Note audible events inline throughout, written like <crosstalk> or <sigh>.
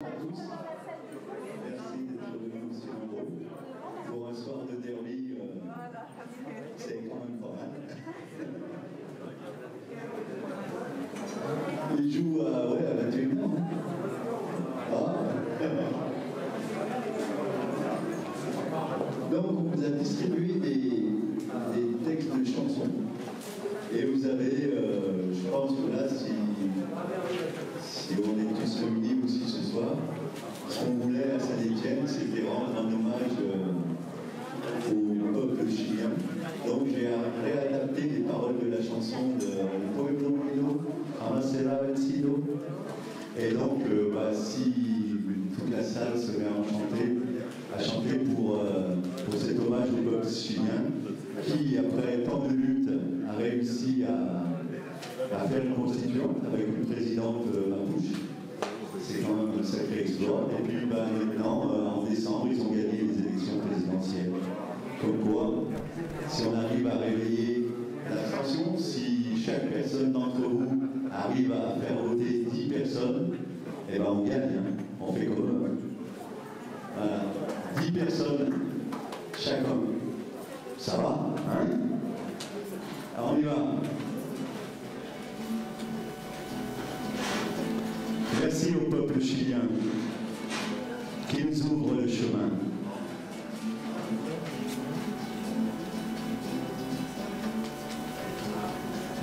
tous. Merci d'être venus aussi nombreux. Pour un soir de derby, c'est quand même pas mal. Il joue à, ouais, à 21h. Ah. Donc, on vous a distribué des, des textes de chansons. Et vous avez, euh, je pense que là, si, si on est tous réunis qu'on voulait à Saint-Étienne, c'était rendre un hommage euh, au peuple chilien. Donc j'ai réadapté les paroles de la chanson de Pueblo Mino, Amacela Vencido. Et donc, euh, bah, si toute la salle se met à chanter, à chanter pour, euh, pour cet hommage au peuple chilien, qui, après tant de luttes, a réussi à, faire une constituante avec une présidente Mabouche. C'est quand même un sacré exploit. Et puis bah, maintenant, euh, en décembre, ils ont gagné les élections présidentielles. Comme quoi, si on arrive à réveiller l'attention, si chaque personne d'entre vous arrive à faire voter 10 personnes, eh ben on gagne, hein. on fait comme. Voilà. 10 personnes, chacun. Ça va, hein? Alors on y va. Peuple chilien qui nous ouvre le chemin.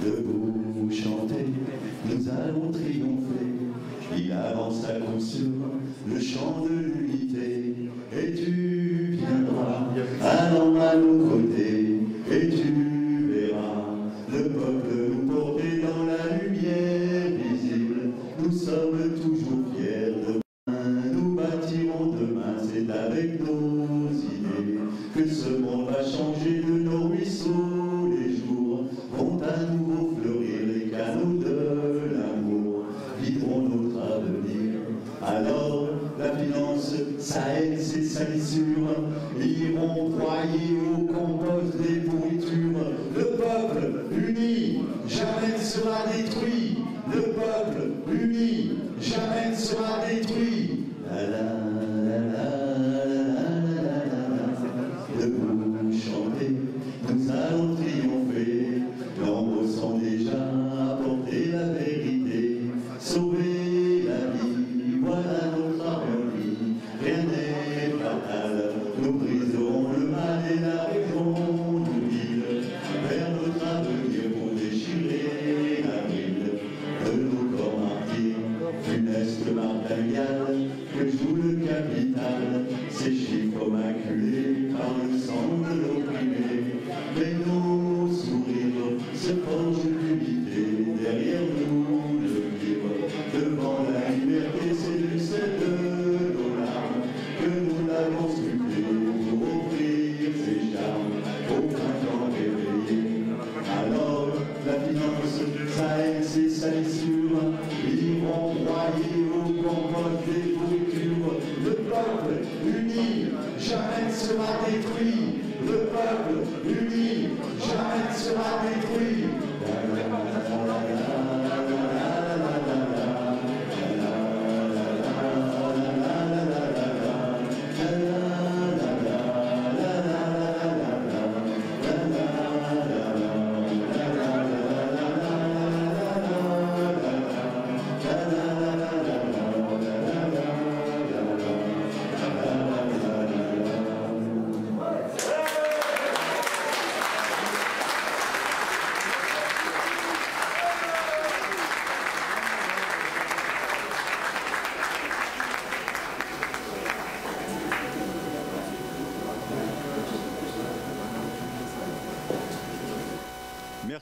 Debout chanter, nous allons triompher. Il avance à coup sûr le chant de l'unité. Et tu viendras, allons à nos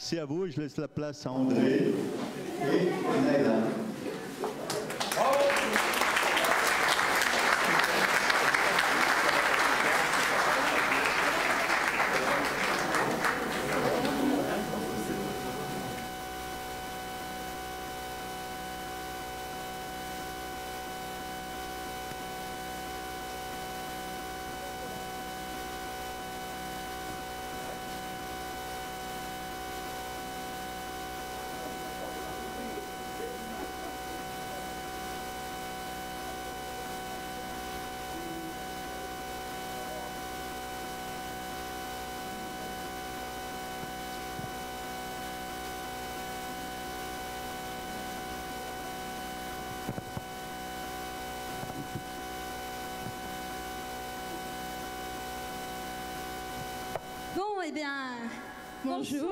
Merci à vous. Je laisse la place à André et. Eh bien, bonjour.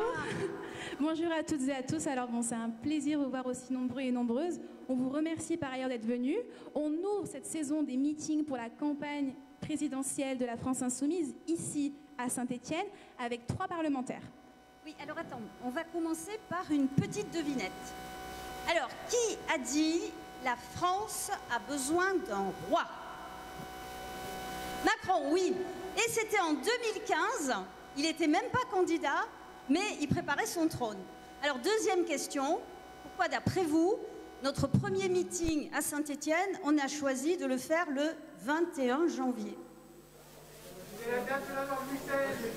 Bonjour à toutes et à tous. Alors bon, c'est un plaisir de vous voir aussi nombreux et nombreuses. On vous remercie par ailleurs d'être venus. On ouvre cette saison des meetings pour la campagne présidentielle de la France insoumise ici à Saint-Étienne avec trois parlementaires. Oui, alors attends, on va commencer par une petite devinette. Alors, qui a dit la France a besoin d'un roi Macron, oui. Et c'était en 2015. Il n'était même pas candidat, mais il préparait son trône. Alors, deuxième question. Pourquoi, d'après vous, notre premier meeting à Saint-Étienne, on a choisi de le faire le 21 janvier?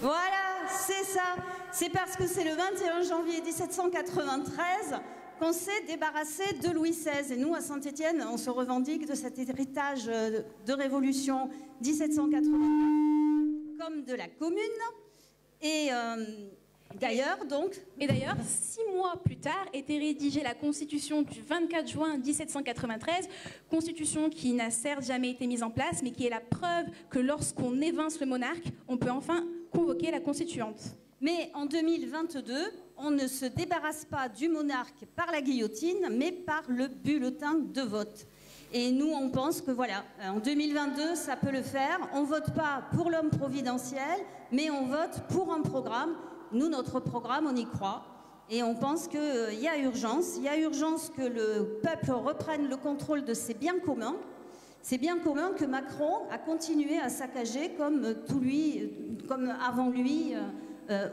Voilà, c'est ça. C'est parce que c'est le 21 janvier 1793 qu'on s'est débarrassé de Louis XVI. Et nous, à Saint-Étienne, on se revendique de cet héritage de révolution 1789 comme de la commune. Et euh, D'ailleurs, donc. Et d'ailleurs, six mois plus tard, était rédigée la Constitution du 24 juin 1793, Constitution qui n'a certes jamais été mise en place, mais qui est la preuve que lorsqu'on évince le monarque, on peut enfin convoquer la Constituante. Mais en 2022, on ne se débarrasse pas du monarque par la guillotine, mais par le bulletin de vote. Et nous, on pense que voilà, en 2022, ça peut le faire. On ne vote pas pour l'homme providentiel, mais on vote pour un programme nous, notre programme, on y croit. Et on pense qu'il euh, y a urgence. Il y a urgence que le peuple reprenne le contrôle de ses biens communs. Ces biens communs que Macron a continué à saccager comme, euh, tout lui, euh, comme avant lui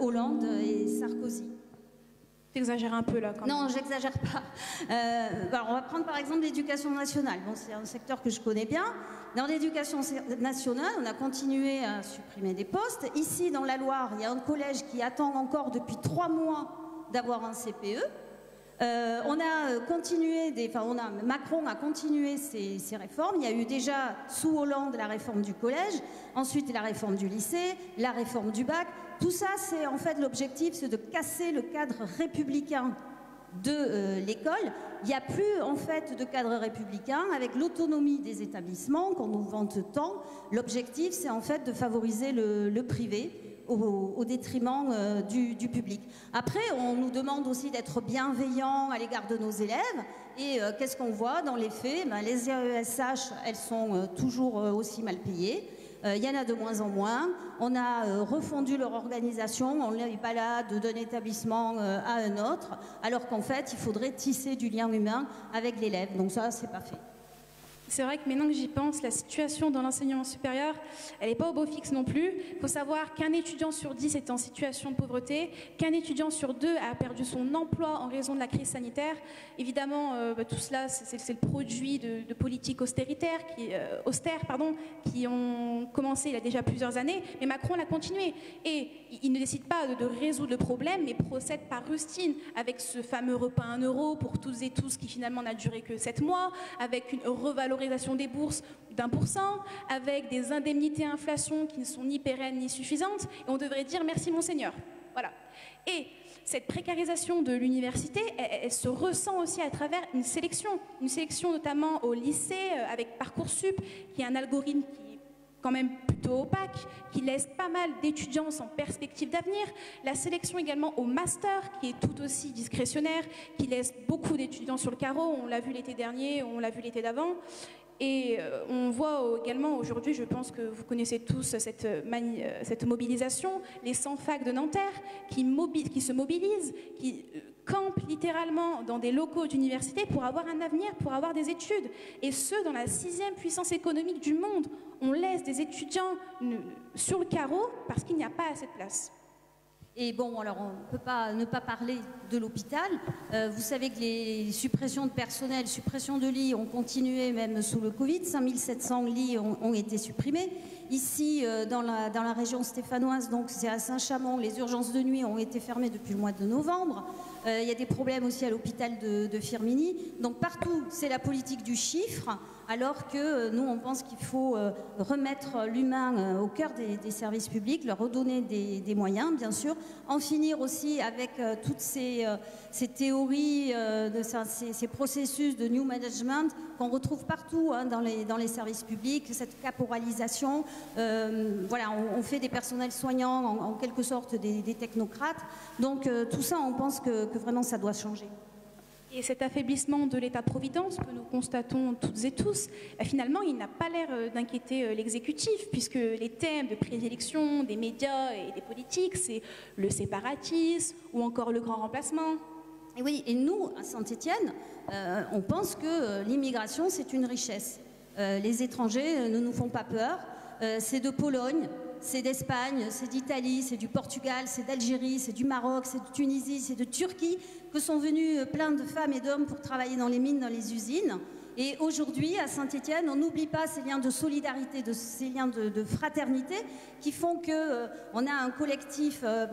Hollande et Sarkozy. T'exagères un peu là quand Non, j'exagère pas. on va prendre par exemple l'éducation nationale. Bon, c'est un secteur que je connais bien. Dans l'éducation nationale, on a continué à supprimer des postes. Ici, dans la Loire, il y a un collège qui attend encore depuis trois mois d'avoir un CPE. Euh, on a continué, des, enfin, Macron a continué ses, ses, réformes. Il y a eu déjà sous Hollande la réforme du collège, ensuite la réforme du lycée, la réforme du bac. Tout ça, c'est en fait l'objectif, c'est de casser le cadre républicain de euh, l'école. Il n'y a plus en fait de cadre républicain avec l'autonomie des établissements qu'on nous vante tant. L'objectif, c'est en fait de favoriser le, privé au, détriment euh, du, public. Après, on nous demande aussi d'être bienveillants à l'égard de nos élèves. Et euh, qu'est-ce qu'on voit dans les faits? Ben, Les AESH, elles sont toujours aussi mal payées. Euh, il y en a de moins en moins. On a euh, refondu leur organisation, on n'est pas là d'un établissement euh, à un autre, alors qu'en fait, il faudrait tisser du lien humain avec l'élève. Donc ça, c'est pas fait. C'est vrai que maintenant que j'y pense, la situation dans l'enseignement supérieur, elle n'est pas au beau fixe non plus. Il faut savoir qu'un étudiant sur dix est en situation de pauvreté, qu'un étudiant sur deux a perdu son emploi en raison de la crise sanitaire. Évidemment, euh, bah, tout cela, c'est le produit de, politiques austéritaires, euh, austères pardon, qui ont commencé il y a déjà plusieurs années, mais Macron l'a continué. Et il ne décide pas de, résoudre le problème, mais procède par rustine avec ce fameux repas à 1 euro pour tous et tous qui finalement n'a duré que sept mois, avec une revalorisation des bourses d'un pour cent, avec des indemnités inflation qui ne sont ni pérennes ni suffisantes, et on devrait dire merci monseigneur. Voilà. Et cette précarisation de l'université, elle, se ressent aussi à travers une sélection, une sélection notamment au lycée euh, avec Parcoursup, qui est un algorithme quand même plutôt opaque, qui laisse pas mal d'étudiants sans perspective d'avenir. La sélection également au master, qui est tout aussi discrétionnaire, qui laisse beaucoup d'étudiants sur le carreau. On l'a vu l'été dernier, on l'a vu l'été d'avant. Et euh, on voit également aujourd'hui, je pense que vous connaissez tous cette, euh, cette mobilisation, les 100 facs de Nanterre qui, qui se mobilisent, qui euh, campent littéralement dans des locaux d'université pour avoir un avenir, pour avoir des études. Et ce, dans la sixième puissance économique du monde. On laisse des étudiants sur le carreau parce qu'il n'y a pas assez de place. Et bon, alors on ne peut pas ne pas parler de l'hôpital. Euh, vous savez que les suppressions de personnel, suppressions de lits ont continué même sous le Covid. 5700 lits ont, été supprimés. Ici, euh, dans, la, dans la région stéphanoise, donc c'est à Saint-Chamond, les urgences de nuit ont été fermées depuis le mois de novembre. Il y a des problèmes aussi à l'hôpital de, de Firmini. Donc partout, c'est la politique du chiffre alors que euh, nous, on pense qu'il faut euh, remettre l'humain euh, au cœur des, services publics, leur redonner des, moyens, bien sûr, en finir aussi avec toutes ces, théories, ces, processus de new management qu'on retrouve partout hein, dans, les, services publics, cette caporalisation. voilà, on, fait des personnels soignants en, quelque sorte des, technocrates. Donc tout ça, on pense que vraiment ça doit changer. Et cet affaiblissement de l'État-providence que nous constatons toutes et tous, bah, finalement, il n'a pas l'air euh, d'inquiéter euh, l'exécutif, puisque les thèmes de présélection des médias et des politiques, c'est le séparatisme ou encore le grand remplacement. Et oui, et nous, à Saint-Étienne, euh, on pense que l'immigration, c'est une richesse. les étrangers ne nous font pas peur. c'est de Pologne, c'est d'Espagne, c'est d'Italie, c'est du Portugal, c'est d'Algérie, c'est du Maroc, c'est de Tunisie, c'est de Turquie que sont venus euh, plein de femmes et d'hommes pour travailler dans les mines, dans les usines. Et aujourd'hui, à Saint-Étienne, on n'oublie pas ces liens de solidarité, de, ces liens de, fraternité qui font qu'on euh, a un collectif euh,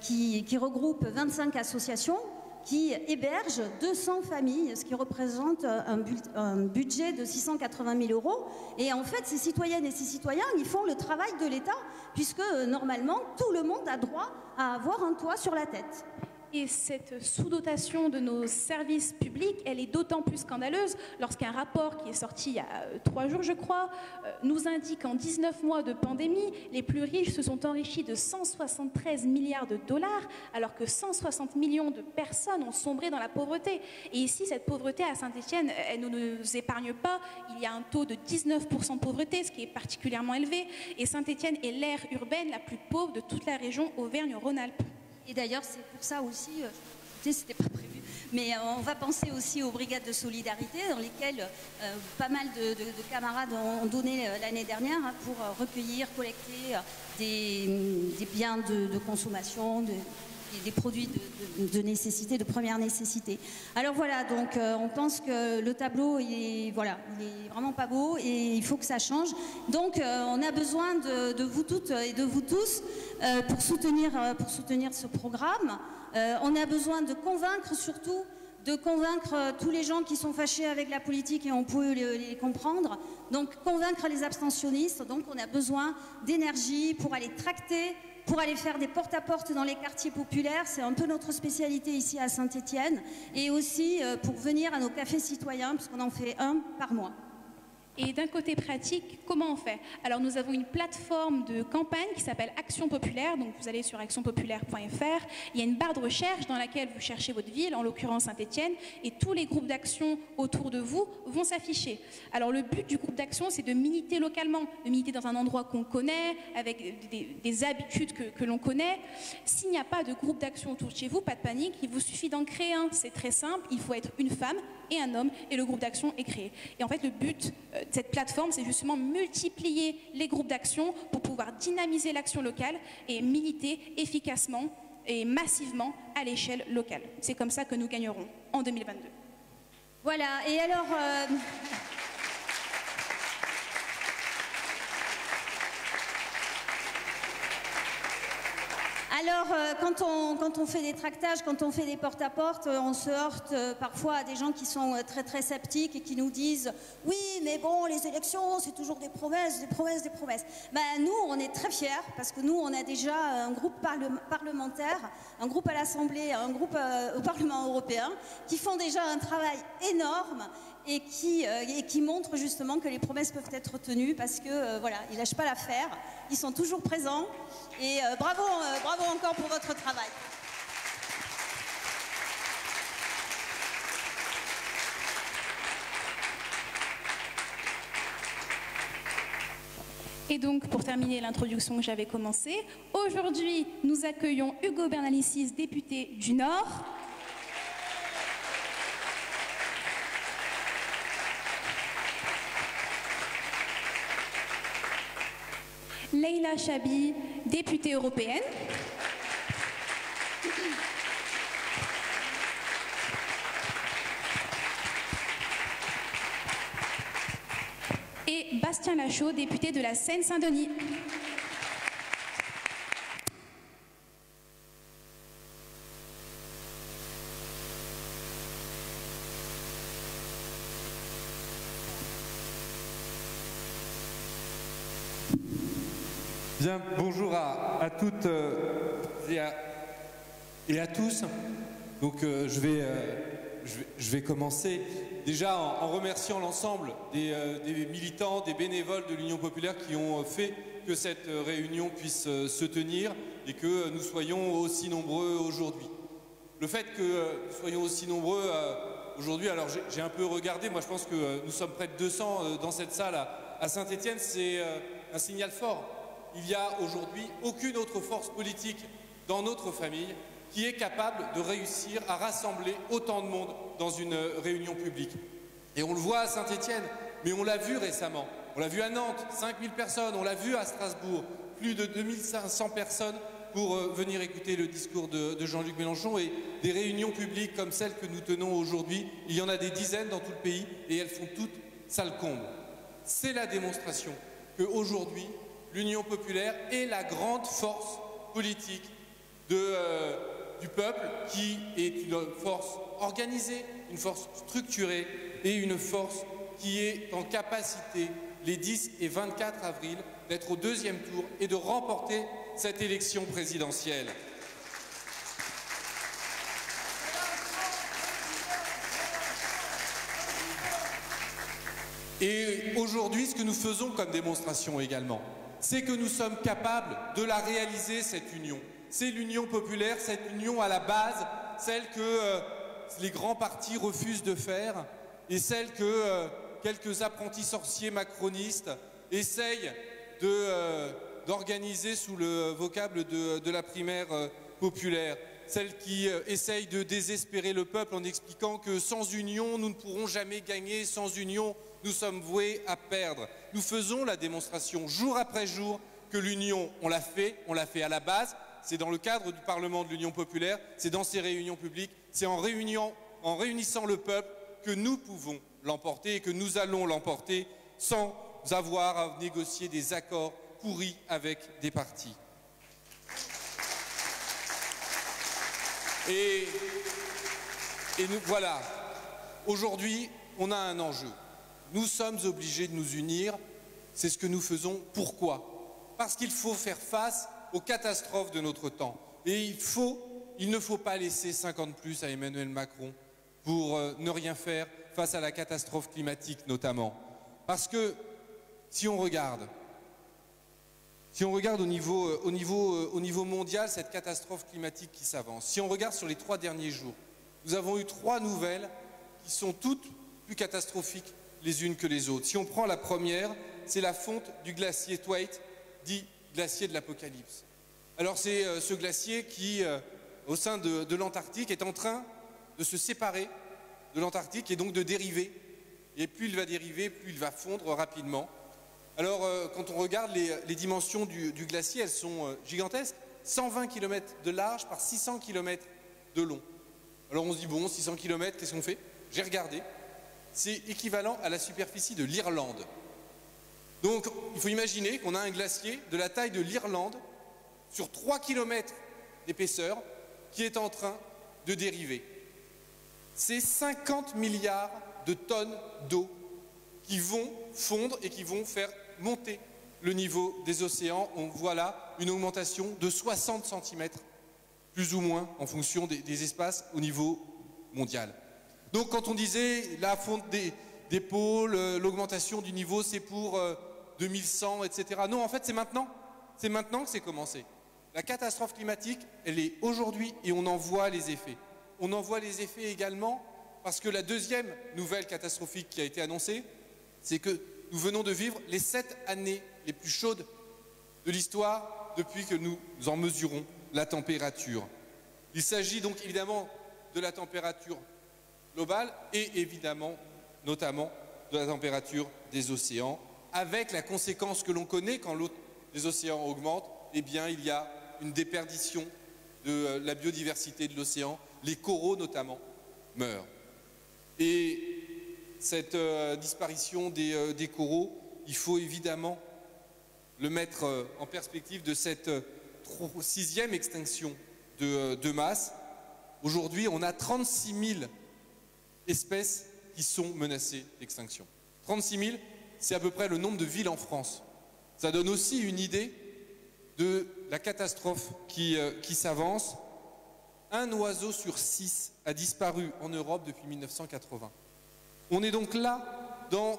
qui, regroupe 25 associations qui héberge 200 familles, ce qui représente un, budget de 680 000 euros. Et en fait, ces citoyennes et ces citoyens, ils font le travail de l'État, puisque normalement, tout le monde a droit à avoir un toit sur la tête. Et cette sous-dotation de nos services publics, elle est d'autant plus scandaleuse lorsqu'un rapport qui est sorti il y a euh, trois jours, je crois, euh, nous indique qu'en 19 mois de pandémie, les plus riches se sont enrichis de 173 milliards de dollars, alors que 160 millions de personnes ont sombré dans la pauvreté. Et ici, cette pauvreté à Saint-Etienne, elle ne nous épargne pas. Il y a un taux de 19% de pauvreté, ce qui est particulièrement élevé. Et Saint-Etienne est l'aire urbaine la plus pauvre de toute la région Auvergne-Rhône-Alpes. Et d'ailleurs, c'est pour ça aussi, euh, c'était pas prévu, mais euh, on va penser aussi aux brigades de solidarité dans lesquelles euh, pas mal de, camarades ont, donné l'année dernière hein, pour recueillir, collecter des, biens de, consommation, des produits de, nécessité, de première nécessité. Alors voilà, donc on pense que le tableau est, voilà, il est vraiment pas beau et il faut que ça change. Donc on a besoin de, vous toutes et de vous tous euh, pour, soutenir, euh, pour soutenir ce programme. Euh, on a besoin de convaincre surtout de convaincre tous les gens qui sont fâchés avec la politique et on peut les, comprendre. Donc convaincre les abstentionnistes. Donc on a besoin d'énergie pour aller tracter, pour aller faire des porte-à-porte dans les quartiers populaires. C'est un peu notre spécialité ici à Saint-Étienne. Et aussi pour venir à nos cafés citoyens, puisqu'on en fait un par mois. Et d'un côté pratique, comment on fait? Alors nous avons une plateforme de campagne qui s'appelle Action Populaire, donc vous allez sur actionpopulaire.fr, il y a une barre de recherche dans laquelle vous cherchez votre ville, en l'occurrence Saint-Étienne, et tous les groupes d'action autour de vous vont s'afficher. Alors le but du groupe d'action, c'est de militer localement, de militer dans un endroit qu'on connaît, avec des, habitudes que, que l'on connaît. S'il n'y a pas de groupe d'action autour de chez vous, pas de panique, il vous suffit d'en créer un, c'est très simple, il faut être une femme et un homme, et le groupe d'action est créé. Et en fait, le but euh, cette plateforme, c'est justement multiplier les groupes d'action pour pouvoir dynamiser l'action locale et militer efficacement et massivement à l'échelle locale. C'est comme ça que nous gagnerons en 2022. Voilà, et alors... Euh, Alors, euh, quand, on, fait des tractages, quand on fait des porte-à-porte, euh, on se heurte euh, parfois à des gens qui sont très très sceptiques et qui nous disent Oui, mais bon, les élections, c'est toujours des promesses, des promesses, des promesses. Ben, nous, on est très fiers parce que nous, on a déjà un groupe parlementaire, un groupe à l'Assemblée, un groupe au Parlement européen qui font déjà un travail énorme et qui, montrent justement que les promesses peuvent être tenues parce que voilà, ils lâchent pas l'affaire, ils sont toujours présents. Et euh, bravo, euh, bravo encore pour votre travail. Et donc, pour terminer l'introduction que j'avais commencée, aujourd'hui, nous accueillons Hugo Bernalicis, député du Nord. Leila Chabi, députée européenne. Et Bastien Lachaud, député de la Seine-Saint-Denis. Bien, bonjour à, toutes euh, et, à, tous. Donc euh, je, vais, je, vais, commencer déjà en, remerciant l'ensemble des, militants, des bénévoles de l'Union populaire qui ont fait que cette réunion puisse se tenir et que nous soyons aussi nombreux aujourd'hui. Le fait que nous soyons aussi nombreux aujourd'hui, alors j'ai un peu regardé, moi je pense que euh, nous sommes près de 200 euh, dans cette salle à, Saint-Étienne, c'est euh, un signal fort. Il n'y a aujourd'hui aucune autre force politique dans notre famille qui est capable de réussir à rassembler autant de monde dans une réunion publique. Et on le voit à Saint-Étienne, mais on l'a vu récemment. On l'a vu à Nantes, 5000 personnes, on l'a vu à Strasbourg, plus de 2500 personnes pour euh, venir écouter le discours de, Jean-Luc Mélenchon et des réunions publiques comme celles que nous tenons aujourd'hui. Il y en a des dizaines dans tout le pays et elles font toutes salle comble. C'est la démonstration qu'aujourd'hui, l'Union populaire est la grande force politique euh, du peuple qui est une force organisée, une force structurée et une force qui est en capacité les 10 et 24 avril d'être au deuxième tour et de remporter cette élection présidentielle. Et aujourd'hui, ce que nous faisons comme démonstration également, c'est que nous sommes capables de la réaliser, cette union. C'est l'union populaire, cette union à la base, celle que euh, les grands partis refusent de faire et celle que euh, quelques apprentis sorciers macronistes essayent. Euh, d'organiser sous le vocable de, la primaire populaire, celle qui essaye de désespérer le peuple en expliquant que sans union, nous ne pourrons jamais gagner, sans union, nous sommes voués à perdre. Nous faisons la démonstration jour après jour que l'union, on l'a fait, on l'a fait à la base, c'est dans le cadre du Parlement de l'Union populaire, c'est dans ces réunions publiques, c'est en, réunissant le peuple que nous pouvons l'emporter et que nous allons l'emporter sans avoir à négocier des accords pourri avec des partis. Et, voilà, aujourd'hui, on a un enjeu. Nous sommes obligés de nous unir. C'est ce que nous faisons. Pourquoi? Parce qu'il faut faire face aux catastrophes de notre temps. Et il, ne faut pas laisser 50 plus à Emmanuel Macron pour euh, ne rien faire face à la catastrophe climatique notamment. Parce que si on regarde, euh, euh, au niveau, mondial cette catastrophe climatique qui s'avance, si on regarde sur les trois derniers jours, nous avons eu trois nouvelles qui sont toutes plus catastrophiques les unes que les autres. Si on prend la première, c'est la fonte du glacier Thwaite, dit glacier de l'Apocalypse. Alors c'est euh, ce glacier qui, au sein de, l'Antarctique, est en train de se séparer de l'Antarctique et donc de dériver. Et plus il va dériver, plus il va fondre rapidement. Alors, euh, quand on regarde les, dimensions du, glacier, elles sont euh, gigantesques. 120 km de large par 600 km de long. Alors on se dit, bon, 600 km, qu'est-ce qu'on fait? J'ai regardé. C'est équivalent à la superficie de l'Irlande. Donc, il faut imaginer qu'on a un glacier de la taille de l'Irlande sur 3 km d'épaisseur qui est en train de dériver. C'est 50 milliards de tonnes d'eau qui vont fondre et qui vont faire monter le niveau des océans. On voit là une augmentation de 60 cm, plus ou moins, en fonction des, espaces au niveau mondial. Donc quand on disait la fonte des, pôles, euh, l'augmentation du niveau, c'est pour 2100, euh, etc. Non, en fait, c'est maintenant. C'est maintenant que c'est commencé. La catastrophe climatique, elle est aujourd'hui et on en voit les effets. On en voit les effets également parce que la deuxième nouvelle catastrophique qui a été annoncée, c'est que nous venons de vivre les sept années les plus chaudes de l'histoire depuis que nous en mesurons la température. Il s'agit donc évidemment de la température globale et évidemment, notamment, de la température des océans, avec la conséquence que l'on connaît quand l'eau des océans augmente, eh bien, il y a une déperdition de euh, la biodiversité de l'océan, les coraux notamment meurent. Et cette euh, disparition euh, des, coraux, il faut évidemment le mettre en perspective de cette sixième extinction de, masse. Aujourd'hui, on a 36 000 espèces qui sont menacées d'extinction. 36 000, c'est à peu près le nombre de villes en France. Ça donne aussi une idée de la catastrophe qui, euh, qui s'avance. Un oiseau sur six a disparu en Europe depuis 1980. On est donc là dans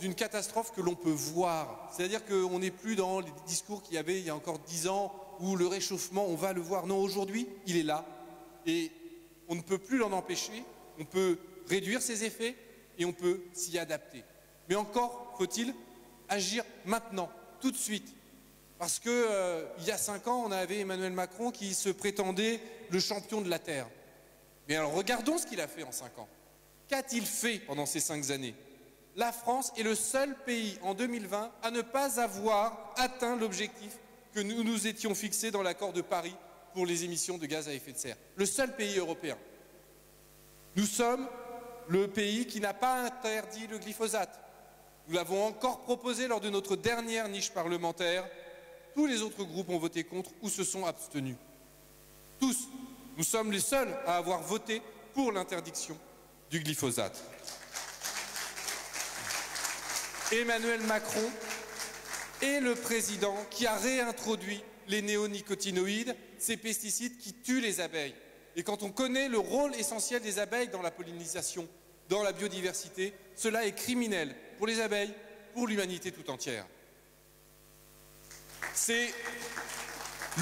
une catastrophe que l'on peut voir. C'est-à-dire qu'on n'est plus dans les discours qu'il y avait il y a encore dix ans où le réchauffement, on va le voir. Non, aujourd'hui, il est là. Et on ne peut plus l'en empêcher. On peut réduire ses effets et on peut s'y adapter. Mais encore faut-il agir maintenant, tout de suite. Parce que euh, il y a cinq ans, on avait Emmanuel Macron qui se prétendait le champion de la Terre. Mais alors regardons ce qu'il a fait en cinq ans. Qu'a-t-il fait pendant ces cinq années? La France est le seul pays en 2020 à ne pas avoir atteint l'objectif que nous nous étions fixés dans l'accord de Paris pour les émissions de gaz à effet de serre. Le seul pays européen. Nous sommes le pays qui n'a pas interdit le glyphosate. Nous l'avons encore proposé lors de notre dernière niche parlementaire. Tous les autres groupes ont voté contre ou se sont abstenus. Tous. Nous sommes les seuls à avoir voté pour l'interdiction du glyphosate. Emmanuel Macron est le président qui a réintroduit les néonicotinoïdes, ces pesticides qui tuent les abeilles. Et quand on connaît le rôle essentiel des abeilles dans la pollinisation, dans la biodiversité, cela est criminel pour les abeilles, pour l'humanité tout entière. C'est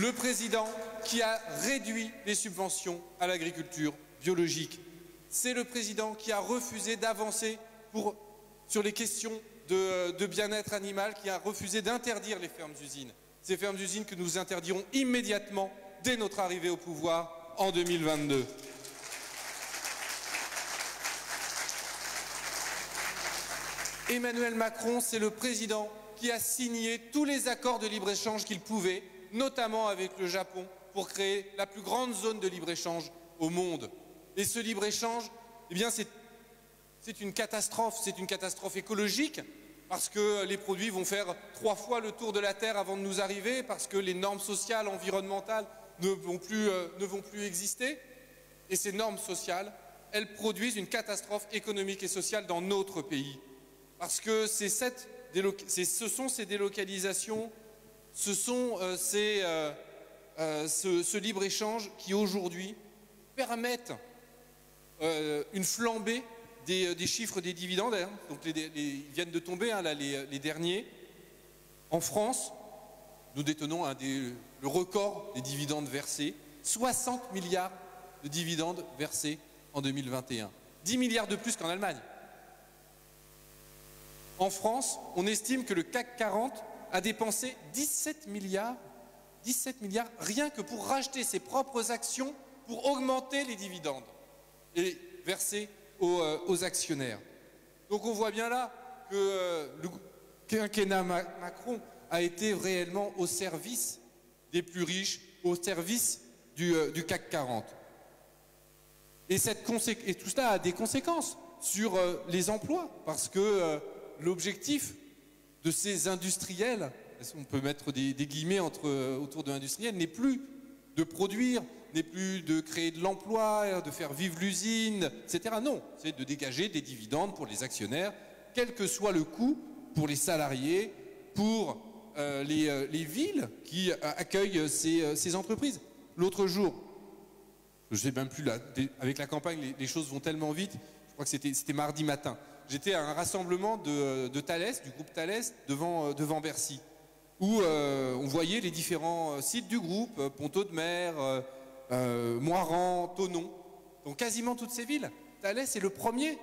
le président qui a réduit les subventions à l'agriculture biologique. C'est le président qui a refusé d'avancer sur les questions de, de bien-être animal, qui a refusé d'interdire les fermes-usines. Ces fermes-usines que nous interdirons immédiatement dès notre arrivée au pouvoir en 2022. Emmanuel Macron, c'est le président qui a signé tous les accords de libre-échange qu'il pouvait, notamment avec le Japon, pour créer la plus grande zone de libre-échange au monde. Et ce libre-échange, eh c'est une catastrophe. C'est une catastrophe écologique, parce que les produits vont faire trois fois le tour de la Terre avant de nous arriver, parce que les normes sociales, environnementales ne vont plus, euh, ne vont plus exister. Et ces normes sociales, elles produisent une catastrophe économique et sociale dans notre pays. Parce que ce sont ces délocalisations, ce sont euh, euh, euh, ce, libre-échange qui aujourd'hui permettent une flambée des, chiffres des dividendes. Hein. donc ils viennent de tomber hein, les, derniers. En France, nous détenons le record des dividendes versés, 60 milliards de dividendes versés en 2021, 10 milliards de plus qu'en Allemagne. En France, on estime que le CAC 40 a dépensé 17 milliards, 17 milliards rien que pour racheter ses propres actions pour augmenter les dividendes et verser aux, euh, actionnaires. Donc on voit bien là que euh, le quinquennat Macron a été réellement au service des plus riches, au service du, euh, CAC 40. Et, et, tout cela a des conséquences sur les emplois, parce que l'objectif de ces industriels, on peut mettre des, guillemets euh, autour de l'industriel, n'est plus de produire, n'est plus de créer de l'emploi, de faire vivre l'usine, etc. Non, c'est de dégager des dividendes pour les actionnaires, quel que soit le coût pour les salariés, pour euh, euh, les, villes qui accueillent ces, entreprises. L'autre jour, je ne sais même plus, là, avec la campagne, les choses vont tellement vite, je crois que c'était mardi matin j'étais à un rassemblement de, Thalès, du groupe Thalès, devant, euh, Bercy, où euh, on voyait les différents euh, sites du groupe, Ponto de Mer, euh, Moiran, Tonon, donc quasiment toutes ces villes. Thalès est le premier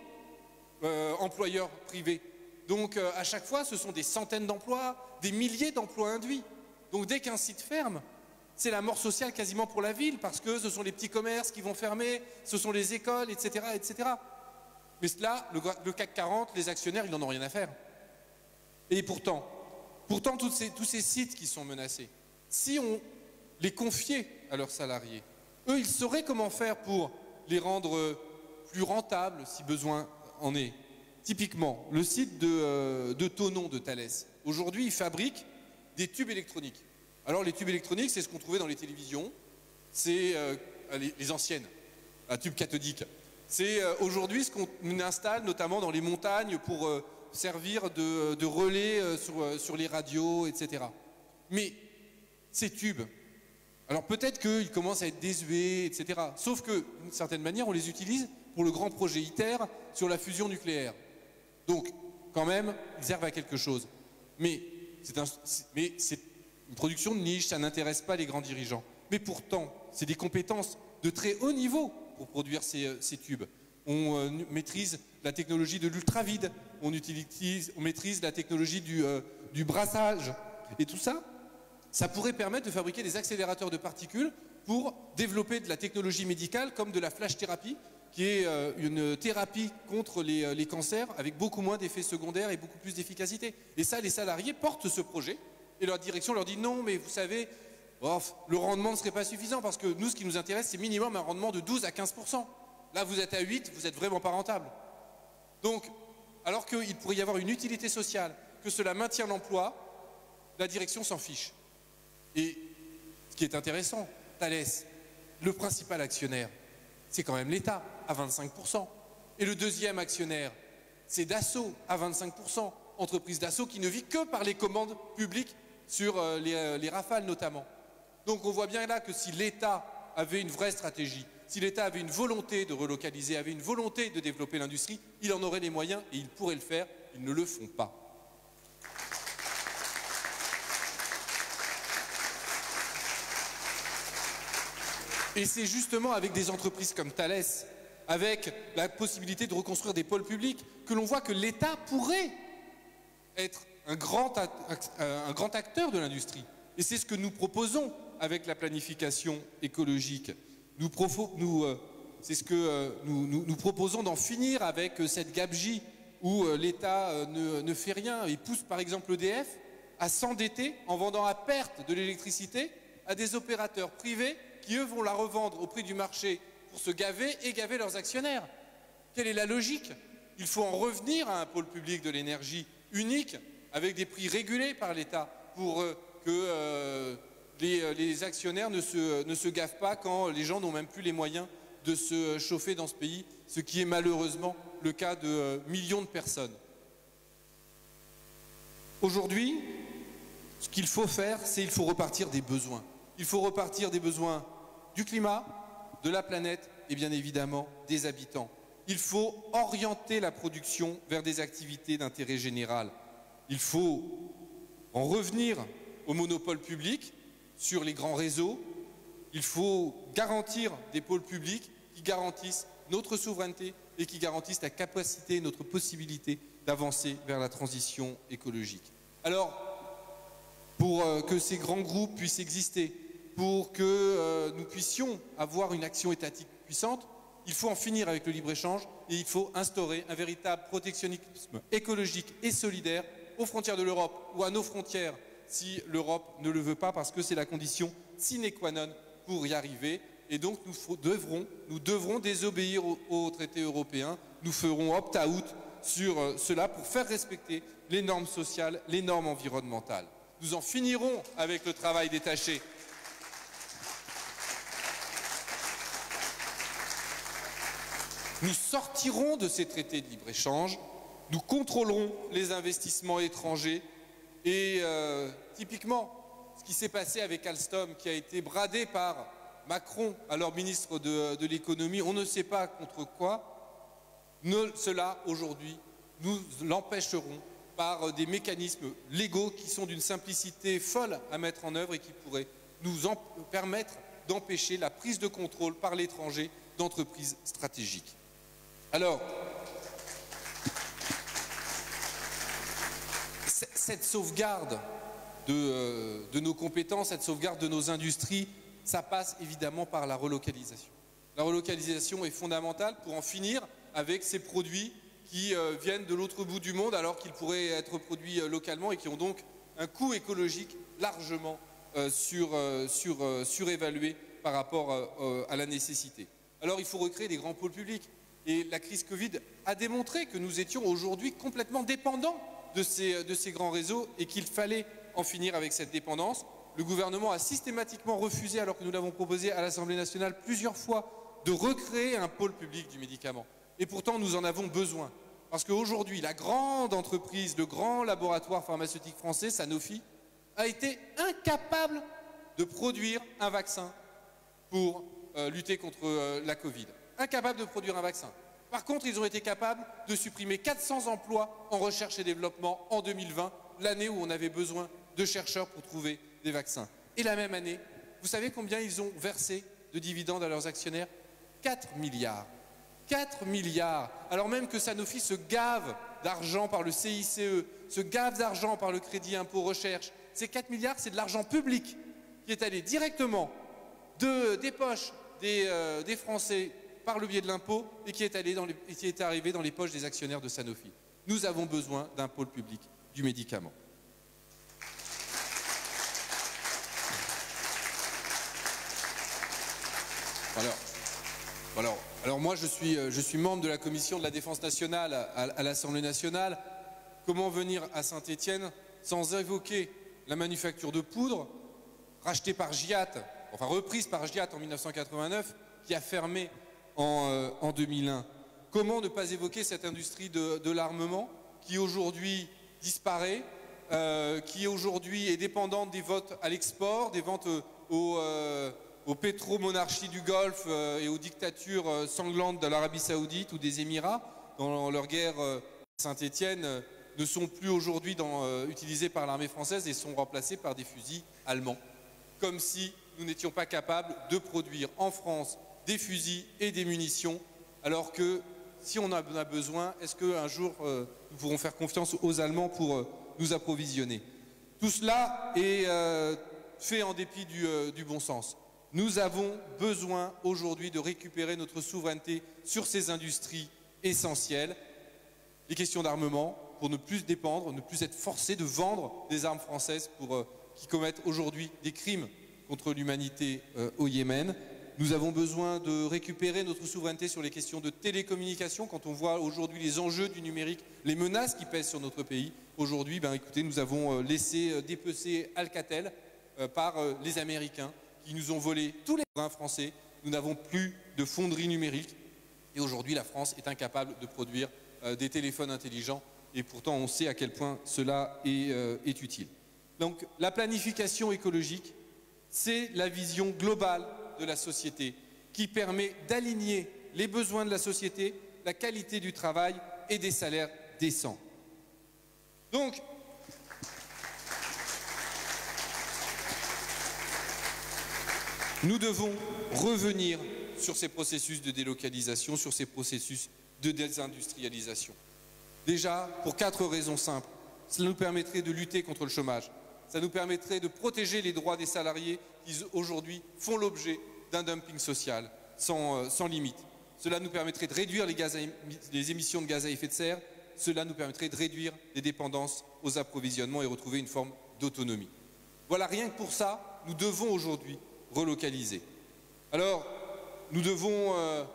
employeur privé. Donc à chaque fois, ce sont des centaines d'emplois, des milliers d'emplois induits. Donc dès qu'un site ferme, c'est la mort sociale quasiment pour la ville, parce que ce sont les petits commerces qui vont fermer, ce sont les écoles, etc. Mais cela, le, CAC 40, les actionnaires, ils n'en ont rien à faire. Et pourtant, pourtant tous ces, sites qui sont menacés, si on les confiait à leurs salariés, eux, ils sauraient comment faire pour les rendre plus rentables si besoin en est. Typiquement, le site de, euh, de Thalès, aujourd'hui, il fabrique des tubes électroniques. Alors, les tubes électroniques, c'est ce qu'on trouvait dans les télévisions, c'est euh, les, anciennes, un tube cathodique. C'est euh, aujourd'hui ce qu'on installe notamment dans les montagnes pour euh, servir de, relais sur, sur les radios, etc. Mais ces tubes, alors peut-être qu'ils commencent à être désuets, etc. Sauf que, d'une certaine manière, on les utilise pour le grand projet ITER sur la fusion nucléaire. Donc, quand même, ils servent à quelque chose. Mais c'est une production de niche, ça n'intéresse pas les grands dirigeants. Mais pourtant, c'est des compétences de très haut niveau pour produire ces, euh, tubes. On euh, maîtrise la technologie de l'ultravide, on, on maîtrise la technologie du, euh, du brassage. Et tout ça, ça pourrait permettre de fabriquer des accélérateurs de particules pour développer de la technologie médicale comme de la flash thérapie, qui est une thérapie contre les, cancers avec beaucoup moins d'effets secondaires et beaucoup plus d'efficacité. Et ça, les salariés portent ce projet et leur direction leur dit non, mais vous savez, le rendement ne serait pas suffisant parce que nous, ce qui nous intéresse, c'est minimum un rendement de 12 à 15 Là, vous êtes à 8, vous êtes vraiment pas rentable. Donc, alors qu'il pourrait y avoir une utilité sociale, que cela maintient l'emploi, la direction s'en fiche. Et ce qui est intéressant, Thales, le principal actionnaire, c'est quand même l'État à 25%. Et le deuxième actionnaire, c'est Dassault à 25%, entreprise Dassault qui ne vit que par les commandes publiques sur euh, euh, les rafales notamment. Donc on voit bien là que si l'État avait une vraie stratégie, si l'État avait une volonté de relocaliser, avait une volonté de développer l'industrie, il en aurait les moyens et il pourrait le faire. Ils ne le font pas. Et c'est justement avec des entreprises comme Thales, avec la possibilité de reconstruire des pôles publics, que l'on voit que l'État pourrait être un grand, un grand acteur de l'industrie. Et c'est ce que nous proposons avec la planification écologique. Nous, euh, c'est ce que euh, nous, proposons d'en finir avec euh, cette gabegie où l'État ne, fait rien et pousse par exemple l'EDF à s'endetter en vendant à perte de l'électricité à des opérateurs privés qui, eux, vont la revendre au prix du marché pour se gaver et gaver leurs actionnaires. Quelle est la logique? Il faut en revenir à un pôle public de l'énergie unique, avec des prix régulés par l'État, pour que euh, les, actionnaires ne se, ne se gavent pas quand les gens n'ont même plus les moyens de se chauffer dans ce pays, ce qui est malheureusement le cas de millions de personnes. Aujourd'hui, ce qu'il faut faire, c'est qu'il faut repartir des besoins. Il faut repartir des besoins du climat, de la planète et bien évidemment des habitants. Il faut orienter la production vers des activités d'intérêt général. Il faut en revenir au monopole public sur les grands réseaux. Il faut garantir des pôles publics qui garantissent notre souveraineté et qui garantissent la capacité, notre possibilité d'avancer vers la transition écologique. Alors, pour euh, que ces grands groupes puissent exister, pour que euh, nous puissions avoir une action étatique puissante, il faut en finir avec le libre-échange et il faut instaurer un véritable protectionnisme écologique et solidaire aux frontières de l'Europe ou à nos frontières si l'Europe ne le veut pas parce que c'est la condition sine qua non pour y arriver. Et donc nous devrons, désobéir aux, traités européens. Nous ferons opt-out sur euh, cela pour faire respecter les normes sociales, les normes environnementales. Nous en finirons avec le travail détaché Nous sortirons de ces traités de libre-échange, nous contrôlerons les investissements étrangers et euh, typiquement, ce qui s'est passé avec Alstom, qui a été bradé par Macron, alors ministre de, l'économie, on ne sait pas contre quoi, cela aujourd'hui, nous l'empêcherons par des mécanismes légaux qui sont d'une simplicité folle à mettre en œuvre et qui pourraient nous permettre d'empêcher la prise de contrôle par l'étranger d'entreprises stratégiques. Alors, cette sauvegarde euh, de, nos compétences, cette sauvegarde de nos industries, ça passe évidemment par la relocalisation. La relocalisation est fondamentale pour en finir avec ces produits qui euh, viennent de l'autre bout du monde alors qu'ils pourraient être produits euh, localement et qui ont donc un coût écologique largement surévalué par rapport à la nécessité. Alors il faut recréer des grands pôles publics. Et la crise Covid a démontré que nous étions aujourd'hui complètement dépendants de ces, grands réseaux et qu'il fallait en finir avec cette dépendance. Le gouvernement a systématiquement refusé, alors que nous l'avons proposé à l'Assemblée nationale plusieurs fois, de recréer un pôle public du médicament. Et pourtant, nous en avons besoin. Parce qu'aujourd'hui, la grande entreprise, le grand laboratoire pharmaceutique français, Sanofi, a été incapable de produire un vaccin pour euh, lutter contre euh, la Covid. Incapable de produire un vaccin. Par contre, ils ont été capables de supprimer 400 emplois en recherche et développement en 2020, l'année où on avait besoin de chercheurs pour trouver des vaccins. Et la même année, vous savez combien ils ont versé de dividendes à leurs actionnaires? 4 milliards. 4 milliards. Alors même que Sanofi se gave d'argent par le CICE, se gave d'argent par le crédit impôt recherche. Ces 4 milliards, c'est de l'argent public qui est allé directement de, des poches des, euh, des, Français par le biais de l'impôt et qui est, allé qui est arrivé dans les poches des actionnaires de Sanofi. Nous avons besoin d'un pôle public du médicament. Alors, alors, alors moi, je suis, je suis, membre de la commission de la défense nationale à, à l'Assemblée nationale. Comment venir à Saint-Étienne sans évoquer la manufacture de poudre rachetée par Giat, enfin reprise par Giat en 1989, qui a fermé en, euh, en 2001 Comment ne pas évoquer cette industrie de, l'armement qui aujourd'hui disparaît, euh, qui aujourd'hui est dépendante des votes à l'export, des ventes aux, euh, pétromonarchies du Golfe euh, et aux dictatures sanglantes de l'Arabie saoudite ou des Émirats dans leur guerre Saint-Étienne ne sont plus aujourd'hui utilisés par l'armée française et sont remplacés par des fusils allemands. Comme si nous n'étions pas capables de produire en France des fusils et des munitions, alors que si on en a besoin, est-ce qu'un jour euh, nous pourrons faire confiance aux Allemands pour euh, nous approvisionner? Tout cela est euh, fait en dépit du, bon sens. Nous avons besoin aujourd'hui de récupérer notre souveraineté sur ces industries essentielles. Les questions d'armement, pour ne plus dépendre, ne plus être forcé de vendre des armes françaises pour, qui commettent aujourd'hui des crimes contre l'humanité au Yémen. Nous avons besoin de récupérer notre souveraineté sur les questions de télécommunication. Quand on voit aujourd'hui les enjeux du numérique, les menaces qui pèsent sur notre pays, aujourd'hui, ben, écoutez, nous avons euh, laissé dépecer Alcatel euh, par euh, les Américains qui nous ont volé tous les brins français. Nous n'avons plus de fonderie numérique et aujourd'hui, la France est incapable de produire euh, des téléphones intelligents et pourtant on sait à quel point cela euh, est utile. Donc la planification écologique, c'est la vision globale de la société qui permet d'aligner les besoins de la société, la qualité du travail et des salaires décents. Donc, nous devons revenir sur ces processus de délocalisation, sur ces processus de désindustrialisation. Déjà, pour quatre raisons simples. Cela nous permettrait de lutter contre le chômage. Ça nous permettrait de protéger les droits des salariés qui aujourd'hui font l'objet d'un dumping social sans, euh, limite. Cela nous permettrait de réduire les, émissions de gaz à effet de serre. Cela nous permettrait de réduire les dépendances aux approvisionnements et retrouver une forme d'autonomie. Voilà, rien que pour ça, nous devons aujourd'hui relocaliser. Alors, nous devons euh,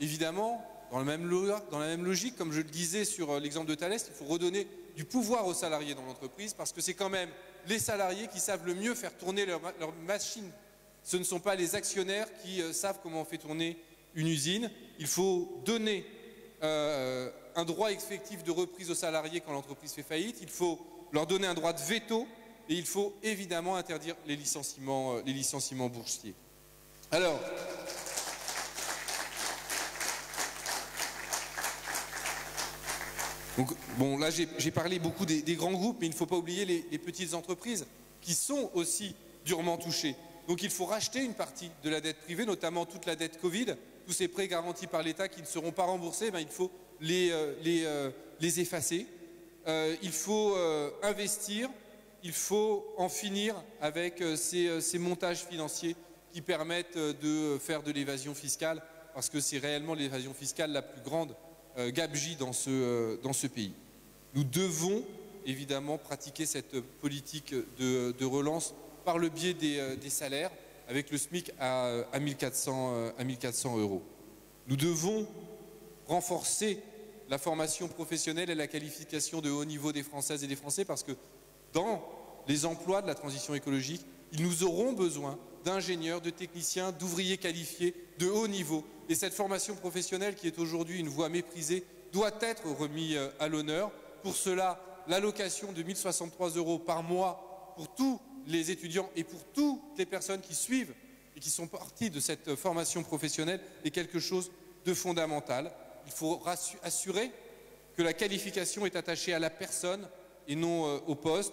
évidemment dans la, même, dans la même logique, comme je le disais sur euh, l'exemple de Thalès, il faut redonner du pouvoir aux salariés dans l'entreprise parce que c'est quand même les salariés qui savent le mieux faire tourner leur, machine. Ce ne sont pas les actionnaires qui euh, savent comment on fait tourner une usine. Il faut donner euh, un droit effectif de reprise aux salariés quand l'entreprise fait faillite. Il faut leur donner un droit de veto et il faut évidemment interdire les licenciements, euh, les licenciements boursiers. Alors, Donc, bon, là, j'ai parlé beaucoup des, grands groupes, mais il ne faut pas oublier les, petites entreprises qui sont aussi durement touchées. Donc, il faut racheter une partie de la dette privée, notamment toute la dette Covid, tous ces prêts garantis par l'État qui ne seront pas remboursés, ben, il faut les, euh, euh, effacer. Euh, il faut investir, il faut en finir avec ces, montages financiers qui permettent de faire de l'évasion fiscale, parce que c'est réellement l'évasion fiscale la plus grande gabegie dans ce, euh, dans pays. Nous devons évidemment pratiquer cette politique de, relance par le biais des, euh, des, salaires, avec le SMIC à, à, 1400, à 1400 euros. Nous devons renforcer la formation professionnelle et la qualification de haut niveau des Françaises et des Français parce que dans les emplois de la transition écologique, ils nous auront besoin d'ingénieurs, de techniciens, d'ouvriers qualifiés de haut niveau. Et cette formation professionnelle qui est aujourd'hui une voie méprisée doit être remis euh, à l'honneur. Pour cela, l'allocation de 1063 euros par mois pour tous les étudiants et pour toutes les personnes qui suivent et qui sont parties de cette formation professionnelle est quelque chose de fondamental. Il faut assurer que la qualification est attachée à la personne et non euh, au poste.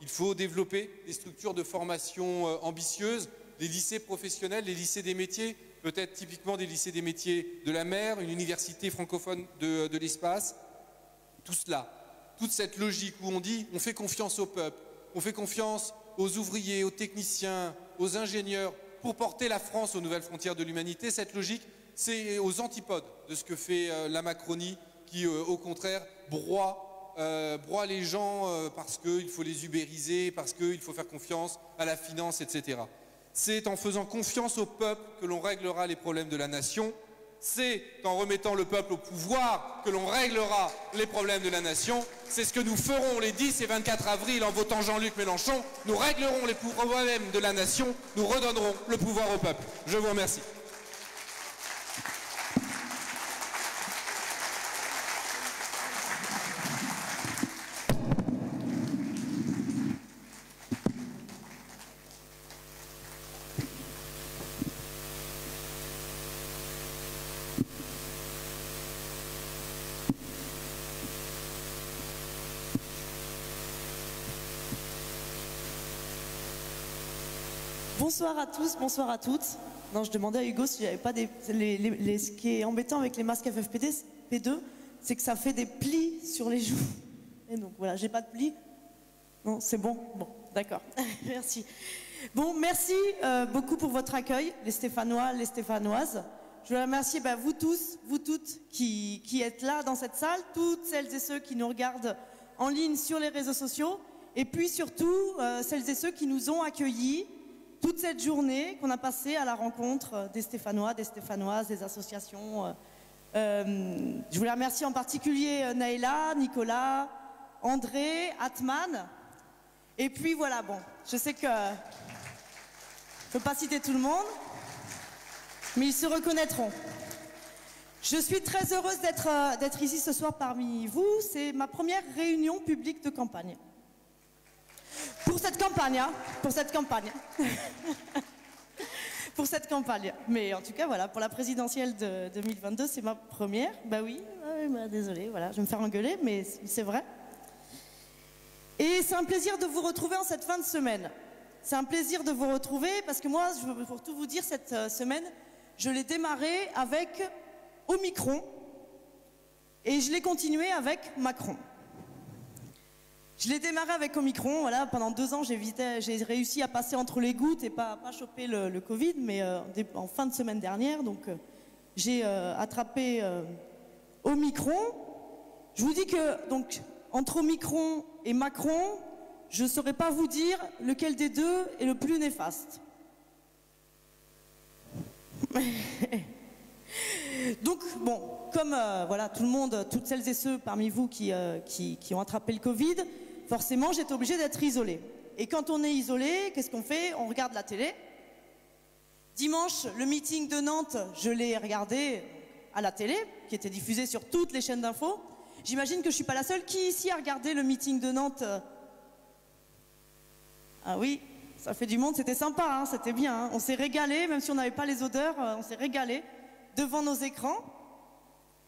Il faut développer des structures de formation euh, ambitieuses, les lycées professionnels, les lycées des métiers, peut-être typiquement des lycées des métiers de la mer, une université francophone de, l'espace. Tout cela, toute cette logique où on dit on fait confiance au peuple, on fait confiance aux ouvriers, aux techniciens, aux ingénieurs pour porter la France aux nouvelles frontières de l'humanité, cette logique, c'est aux antipodes de ce que fait euh, la Macronie qui, euh, au contraire, broie, euh, broie les gens parce qu'il faut les ubériser, parce qu'il faut faire confiance à la finance, etc. C'est en faisant confiance au peuple que l'on réglera les problèmes de la nation. C'est en remettant le peuple au pouvoir que l'on réglera les problèmes de la nation. C'est ce que nous ferons les 10 et 24 avril en votant Jean-Luc Mélenchon. Nous réglerons les problèmes de la nation. Nous redonnerons le pouvoir au peuple. Je vous remercie. Bonsoir à tous, bonsoir à toutes. Non, je demandais à Hugo s'il n'y avait pas des. Ce qui est embêtant avec les masques FFP2, c'est que ça fait des plis sur les joues. Et donc voilà, j'ai pas de plis. Non, c'est bon Bon, d'accord. <laughs> merci. Bon, merci euh, beaucoup pour votre accueil, les Stéphanois, les Stéphanoises. Je veux remercier bah, vous tous, vous toutes qui, qui, êtes là dans cette salle, toutes celles et ceux qui nous regardent en ligne sur les réseaux sociaux, et puis surtout euh, celles et ceux qui nous ont accueillis toute cette journée qu'on a passée à la rencontre des Stéphanois, des Stéphanoises, des associations. Euh, euh, je voulais remercier en particulier euh, Naïla, Nicolas, André, Atman. Et puis voilà, bon, je sais que je ne peux pas citer tout le monde, mais ils se reconnaîtront. Je suis très heureuse d'être ici ce soir parmi vous. C'est ma première réunion publique de campagne. Pour cette campagne, hein, pour cette campagne. <laughs> pour cette campagne. Mais en tout cas, voilà, pour la présidentielle de 2022, c'est ma première. Bah oui, bah, désolé, voilà, je vais me faire engueuler, mais c'est vrai. Et c'est un plaisir de vous retrouver en cette fin de semaine. C'est un plaisir de vous retrouver parce que moi, pour tout vous dire, cette euh, semaine, je l'ai démarré avec Omicron et je l'ai continué avec Macron. Je l'ai démarré avec Omicron. Voilà, pendant deux ans, j'ai réussi à passer entre les gouttes et pas, choper le, Covid, mais euh, en fin de semaine dernière, donc euh, j'ai euh, attrapé Omicron. Je vous dis que donc entre Omicron et Macron, je ne saurais pas vous dire lequel des deux est le plus néfaste. <laughs> Donc, bon, comme voilà, tout le monde, toutes celles et ceux parmi vous qui, qui ont attrapé le Covid, forcément, j'étais obligée d'être isolée. Et quand on est isolé, qu'est-ce qu'on fait? On regarde la télé. Dimanche, le meeting de Nantes, je l'ai regardé à la télé, qui était diffusé sur toutes les chaînes d'infos. J'imagine que je ne suis pas la seule. Qui ici a regardé le meeting de Nantes Ah oui, ça fait du monde, c'était sympa, hein, c'était bien. Hein. On s'est régalé, même si on n'avait pas les odeurs, euh, on s'est régalé devant nos écrans.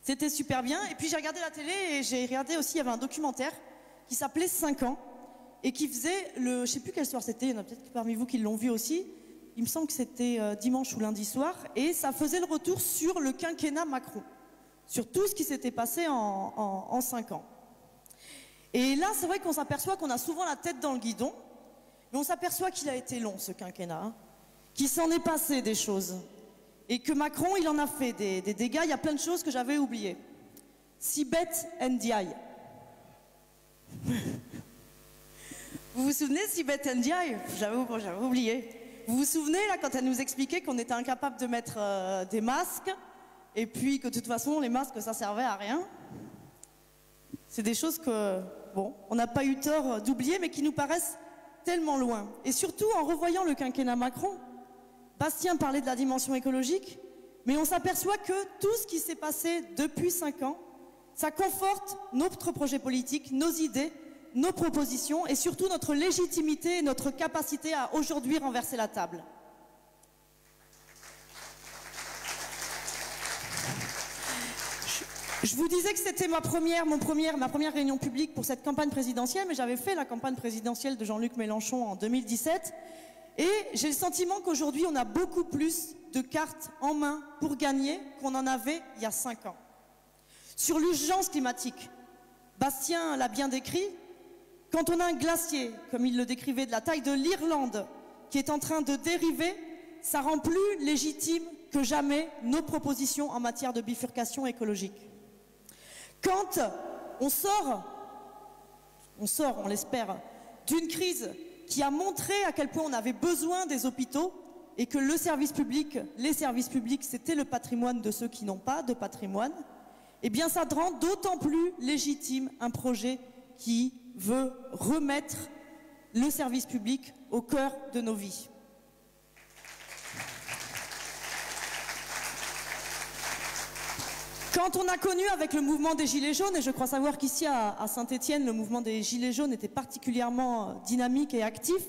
C'était super bien. Et puis j'ai regardé la télé et j'ai regardé aussi, il y avait un documentaire qui s'appelait 5 ans et qui faisait le. Je sais plus quel soir c'était, il y en a peut-être parmi vous qui l'ont vu aussi. Il me semble que c'était euh, dimanche ou lundi soir, et ça faisait le retour sur le quinquennat Macron, sur tout ce qui s'était passé en, en, 5 ans. Et là, c'est vrai qu'on s'aperçoit qu'on a souvent la tête dans le guidon, mais on s'aperçoit qu'il a été long, ce quinquennat, hein, qu'il s'en est passé des choses, et que Macron, il en a fait des, dégâts. Il y a plein de choses que j'avais oubliées. Sibet Ndiaye, vous vous souvenez, Sibeth Ndiaye? J'avais oublié. Vous vous souvenez, là, quand elle nous expliquait qu'on était incapable de mettre euh, des masques, et puis que de toute façon, les masques, ça servait à rien? C'est des choses que, bon, on n'a pas eu tort d'oublier, mais qui nous paraissent tellement loin. Et surtout, en revoyant le quinquennat Macron, Bastien parlait de la dimension écologique, mais on s'aperçoit que tout ce qui s'est passé depuis cinq ans ça conforte notre projet politique, nos idées, nos propositions et surtout notre légitimité et notre capacité à aujourd'hui renverser la table. Je vous disais que c'était ma première, ma première réunion publique pour cette campagne présidentielle, mais j'avais fait la campagne présidentielle de Jean-Luc Mélenchon en 2017. Et j'ai le sentiment qu'aujourd'hui, on a beaucoup plus de cartes en main pour gagner qu'on en avait il y a cinq ans. Sur l'urgence climatique, Bastien l'a bien décrit, quand on a un glacier, comme il le décrivait, de la taille de l'Irlande, qui est en train de dériver, ça rend plus légitime que jamais nos propositions en matière de bifurcation écologique. Quand on sort, on sort, on l'espère, d'une crise qui a montré à quel point on avait besoin des hôpitaux et que le service public, les services publics, c'était le patrimoine de ceux qui n'ont pas de patrimoine, eh bien ça rend d'autant plus légitime un projet qui veut remettre le service public au cœur de nos vies. Quand on a connu avec le mouvement des Gilets jaunes, et je crois savoir qu'ici à, Saint-Étienne, le mouvement des Gilets jaunes était particulièrement euh, dynamique et actif,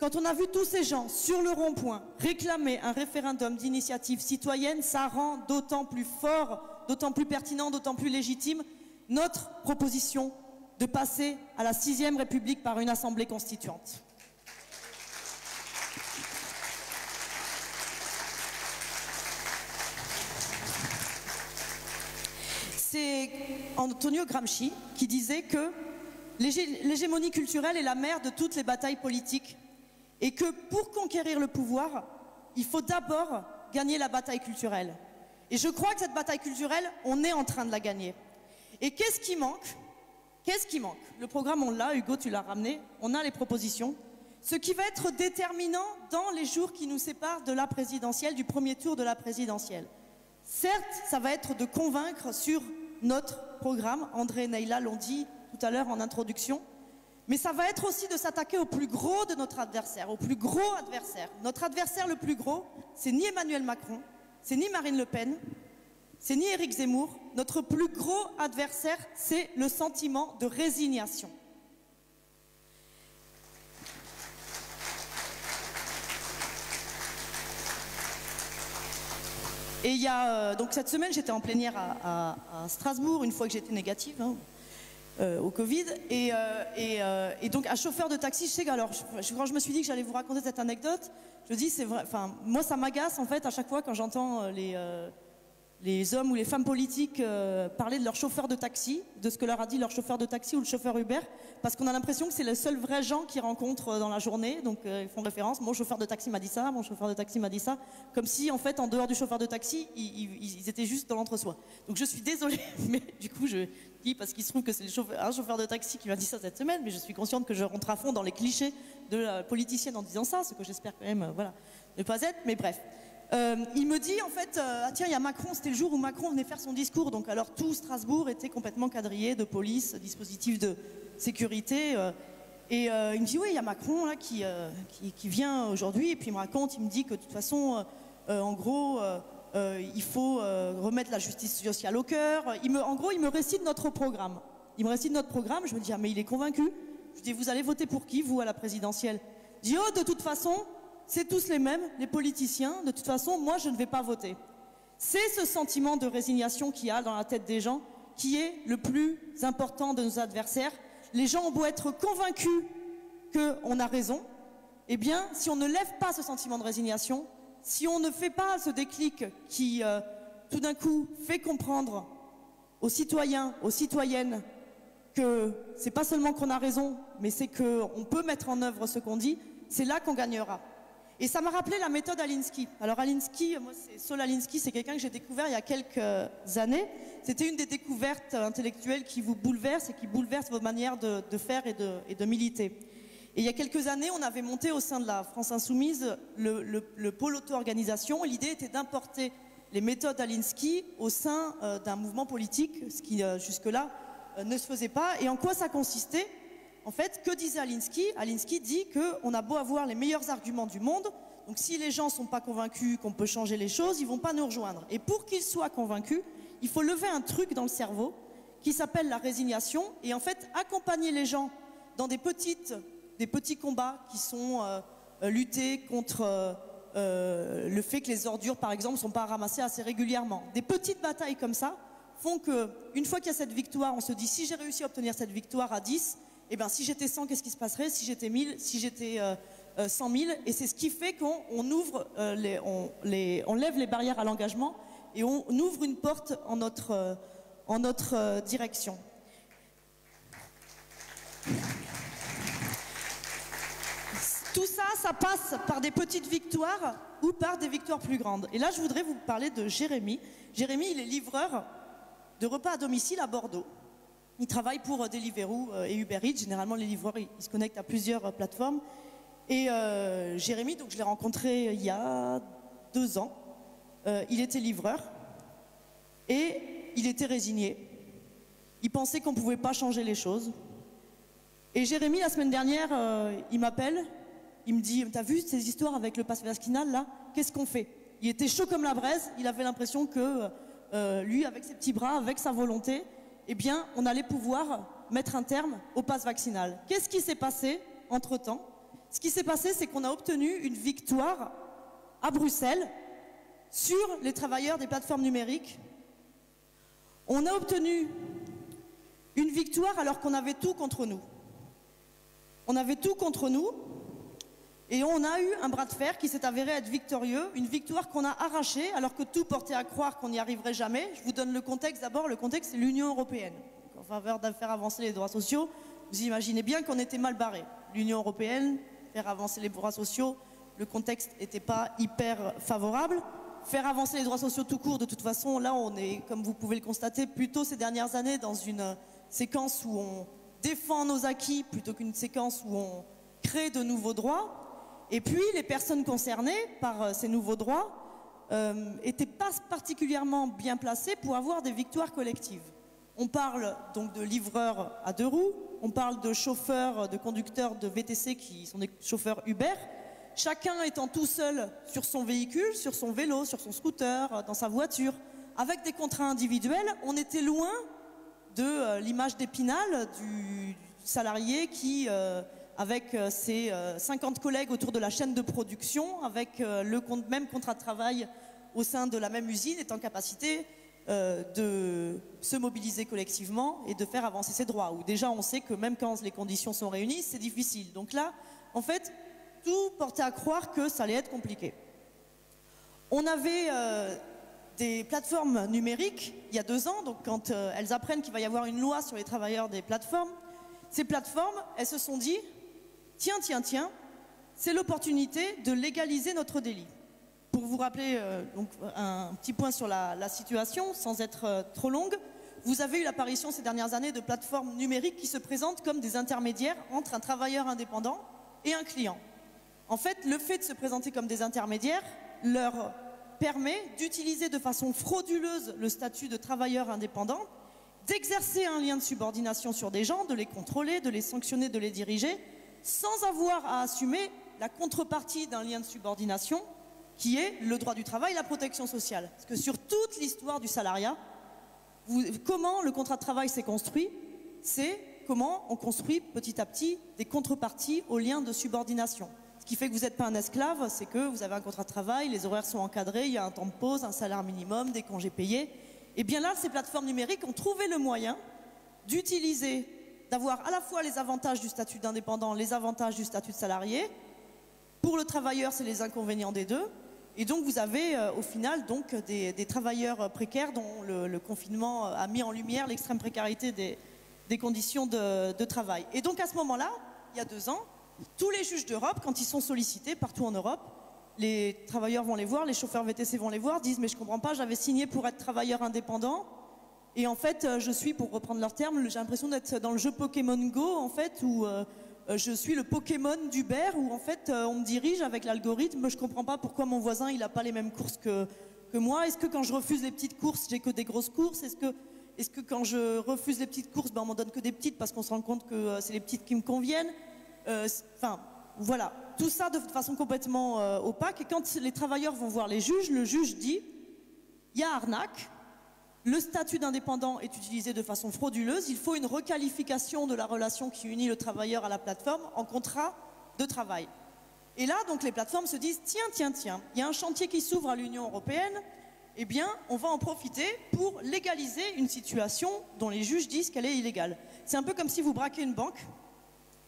quand on a vu tous ces gens sur le rond-point réclamer un référendum d'initiative citoyenne, ça rend d'autant plus fort, d'autant plus pertinent, d'autant plus légitime notre proposition de passer à la sixième République par une assemblée constituante. c'est Antonio Gramsci qui disait que l'hégémonie culturelle est la mère de toutes les batailles politiques et que pour conquérir le pouvoir, il faut d'abord gagner la bataille culturelle. Et je crois que cette bataille culturelle, on est en train de la gagner. Et qu'est-ce qui manque Qu'est-ce qui manque Le programme, on l'a, Hugo, tu l'as ramené, on a les propositions. Ce qui va être déterminant dans les jours qui nous séparent de la présidentielle, du premier tour de la présidentielle. Certes, ça va être de convaincre sur notre programme. André et Neila l'ont dit tout à l'heure en introduction. Mais ça va être aussi de s'attaquer au plus gros de notre adversaire, au plus gros adversaire. Notre adversaire le plus gros, c'est ni Emmanuel Macron, c'est ni Marine Le Pen, c'est ni Éric Zemmour. Notre plus gros adversaire, c'est le sentiment de résignation. Et il y a, euh, donc cette semaine, j'étais en plénière à, Strasbourg, une fois que j'étais négative hein, euh, au Covid. Euh, et, donc, un chauffeur de taxi, je sais que, alors, quand je me suis dit que j'allais vous raconter cette anecdote, je dis, c'est vrai, enfin, moi, ça m'agace, en fait, à chaque fois quand j'entends les les hommes ou les femmes politiques euh, parler de leur chauffeur de taxi, de ce que leur a dit leur chauffeur de taxi ou le chauffeur Uber, parce qu'on a l'impression que c'est les seuls vrais gens qu'ils rencontrent euh, dans la journée, donc euh, ils font référence, mon chauffeur de taxi m'a dit ça, mon chauffeur de taxi m'a dit ça, comme si en fait en dehors du chauffeur de taxi, ils, étaient juste dans l'entre-soi. Donc je suis désolée, <laughs> mais du coup je parce qu'il se trouve que c'est un chauffeur de taxi qui m'a dit ça cette semaine, mais je suis consciente que je rentre à fond dans les clichés de la politicienne en disant ça, ce que j'espère quand même, voilà, ne pas être, mais bref. Euh, il me dit en fait, euh, ah tiens, il y a Macron, c'était le jour où Macron venait faire son discours, donc alors tout Strasbourg était complètement quadrillé de police, dispositifs de sécurité. Euh, et il me dit, oui, il y a Macron là qui, vient aujourd'hui, et puis il me raconte, il me dit que de toute façon, en gros, il faut remettre la justice sociale au cœur. Il me, en gros, il me récite notre programme. Il me récite notre programme, je me dis, ah mais il est convaincu. Je dis, vous allez voter pour qui, vous, à la présidentielle? Il dit, oh, de toute façon, c'est tous les mêmes, les politiciens, de toute façon, moi je ne vais pas voter. C'est ce sentiment de résignation qu'il y a dans la tête des gens qui est le plus important de nos adversaires. Les gens ont beau être convaincus qu'on a raison, eh bien, si on ne lève pas ce sentiment de résignation, si on ne fait pas ce déclic qui, euh, tout d'un coup, fait comprendre aux citoyens, aux citoyennes, que c'est pas seulement qu'on a raison, mais c'est qu'on peut mettre en œuvre ce qu'on dit, c'est là qu'on gagnera. Et ça m'a rappelé la méthode Alinsky. Alors Alinsky, moi c'est Sol Alinsky, c'est quelqu'un que j'ai découvert il y a quelques années. C'était une des découvertes intellectuelles qui vous bouleverse et qui bouleverse votre manière de, faire et de, militer. Et il y a quelques années, on avait monté au sein de la France Insoumise le, pôle auto-organisation. L'idée était d'importer les méthodes Alinsky au sein euh, d'un mouvement politique, ce qui euh, jusque-là euh, ne se faisait pas. Et en quoi ça consistait? En fait, que disait Alinsky? Alinsky dit qu'on a beau avoir les meilleurs arguments du monde, donc si les gens ne sont pas convaincus qu'on peut changer les choses, ils ne vont pas nous rejoindre. Et pour qu'ils soient convaincus, il faut lever un truc dans le cerveau qui s'appelle la résignation et en fait accompagner les gens dans des, petites, des petits combats qui sont euh, euh, lutter contre euh, le fait que les ordures, par exemple, ne sont pas ramassées assez régulièrement. Des petites batailles comme ça font que, une fois qu'il y a cette victoire, on se dit si j'ai réussi à obtenir cette victoire à 10, et ben si j'étais 100, qu'est-ce qui se passerait? Si j'étais 1000, si j'étais euh, euh, 100 000 Et c'est ce qui fait qu'on on ouvre, on, lève les barrières à l'engagement et on ouvre une porte en notre, direction. Tout ça, ça passe par des petites victoires ou par des victoires plus grandes. Et là, je voudrais vous parler de Jérémy. Jérémy, il est livreur de repas à domicile à Bordeaux. Il travaille pour euh, Deliveroo euh, et Uber Eats. Généralement, les livreurs, ils se connectent à plusieurs euh, plateformes. Et Jérémy, donc je l'ai rencontré il y a deux ans. Il était livreur et il était résigné. Il pensait qu'on ne pouvait pas changer les choses. Et Jérémy, la semaine dernière, il m'appelle. Il me dit T'as vu ces histoires avec le passe vaccinal là? Qu'est-ce qu'on fait? Il était chaud comme la braise. Il avait l'impression que euh, lui, avec ses petits bras, avec sa volonté, eh bien, on allait pouvoir mettre un terme au passe vaccinal. Qu'est-ce qui s'est passé entre temps Ce qui s'est passé, c'est qu'on a obtenu une victoire à Bruxelles sur les travailleurs des plateformes numériques. On a obtenu une victoire alors qu'on avait tout contre nous. On avait tout contre nous et on a eu un bras de fer qui s'est avéré être victorieux, une victoire qu'on a arrachée alors que tout portait à croire qu'on n'y arriverait jamais. Je vous donne le contexte d'abord. Le contexte, c'est l'Union européenne. En faveur de faire avancer les droits sociaux, vous imaginez bien qu'on était mal barré. L'Union européenne, faire avancer les droits sociaux, le contexte n'était pas hyper favorable. Faire avancer les droits sociaux tout court, de toute façon, là, on est, comme vous pouvez le constater, plutôt ces dernières années dans une séquence où on défend nos acquis plutôt qu'une séquence où on crée de nouveaux droits. Et puis, les personnes concernées par euh, ces nouveaux droits n'étaient pas particulièrement bien placées pour avoir des victoires collectives. On parle donc de livreurs à deux roues, on parle de chauffeurs, de conducteurs de VTC qui sont des chauffeurs Uber, chacun étant tout seul sur son véhicule, sur son vélo, sur son scooter, dans sa voiture, avec des contrats individuels, on était loin de euh, l'image d'Épinal du salarié qui, euh, avec euh, ses euh, 50 collègues autour de la chaîne de production, avec euh, le même contrat de travail au sein de la même usine, est en capacité euh, de se mobiliser collectivement et de faire avancer ses droits. Ou déjà, on sait que même quand les conditions sont réunies, c'est difficile. Donc là, en fait, tout portait à croire que ça allait être compliqué. On avait euh, des plateformes numériques il y a deux ans, donc quand euh, elles apprennent qu'il va y avoir une loi sur les travailleurs des plateformes, ces plateformes, elles se sont dit, tiens, tiens, tiens, c'est l'opportunité de légaliser notre délit. Pour vous rappeler euh, donc, un petit point sur la, situation, sans être euh, trop longue, vous avez eu l'apparition ces dernières années de plateformes numériques qui se présentent comme des intermédiaires entre un travailleur indépendant et un client. En fait, le fait de se présenter comme des intermédiaires leur permet d'utiliser de façon frauduleuse le statut de travailleur indépendant, d'exercer un lien de subordination sur des gens, de les contrôler, de les sanctionner, de les diriger, sans avoir à assumer la contrepartie d'un lien de subordination qui est le droit du travail, la protection sociale. Parce que sur toute l'histoire du salariat, comment le contrat de travail s'est construit, c'est comment on construit petit à petit des contreparties aux liens de subordination. Ce qui fait que vous n'êtes pas un esclave, c'est que vous avez un contrat de travail, les horaires sont encadrés, il y a un temps de pause, un salaire minimum, des congés payés. Et bien là, ces plateformes numériques ont trouvé le moyen d'utiliser, d'avoir à la fois les avantages du statut d'indépendant, les avantages du statut de salarié. Pour le travailleur, c'est les inconvénients des deux. Et donc vous avez euh, au final des, travailleurs euh, précaires dont le, confinement euh, a mis en lumière l'extrême précarité des, conditions de, travail. Et donc à ce moment-là, il y a deux ans, tous les juges d'Europe, quand ils sont sollicités partout en Europe, les travailleurs vont les voir, les chauffeurs VTC vont les voir, disent mais je comprends pas, j'avais signé pour être travailleur indépendant. Et en fait, euh, je suis, pour reprendre leur terme, j'ai l'impression d'être dans le jeu Pokémon Go, en fait, où euh, euh, je suis le Pokémon d'Uber, où en fait, on me dirige avec l'algorithme. Je comprends pas pourquoi mon voisin, il a pas les mêmes courses que, moi. Est-ce que quand je refuse les petites courses, j'ai que des grosses courses? Est-ce que, est que quand je refuse les petites courses, ben, on m'en donne que des petites parce qu'on se rend compte que c'est les petites qui me conviennent? Enfin, voilà. Tout ça de façon complètement opaque. Et quand les travailleurs vont voir les juges, le juge dit il y a arnaque, le statut d'indépendant est utilisé de façon frauduleuse, il faut une requalification de la relation qui unit le travailleur à la plateforme en contrat de travail. Et là, donc, les plateformes se disent tiens, tiens, tiens, il y a un chantier qui s'ouvre à l'Union européenne, eh bien, on va en profiter pour légaliser une situation dont les juges disent qu'elle est illégale. C'est un peu comme si vous braquez une banque.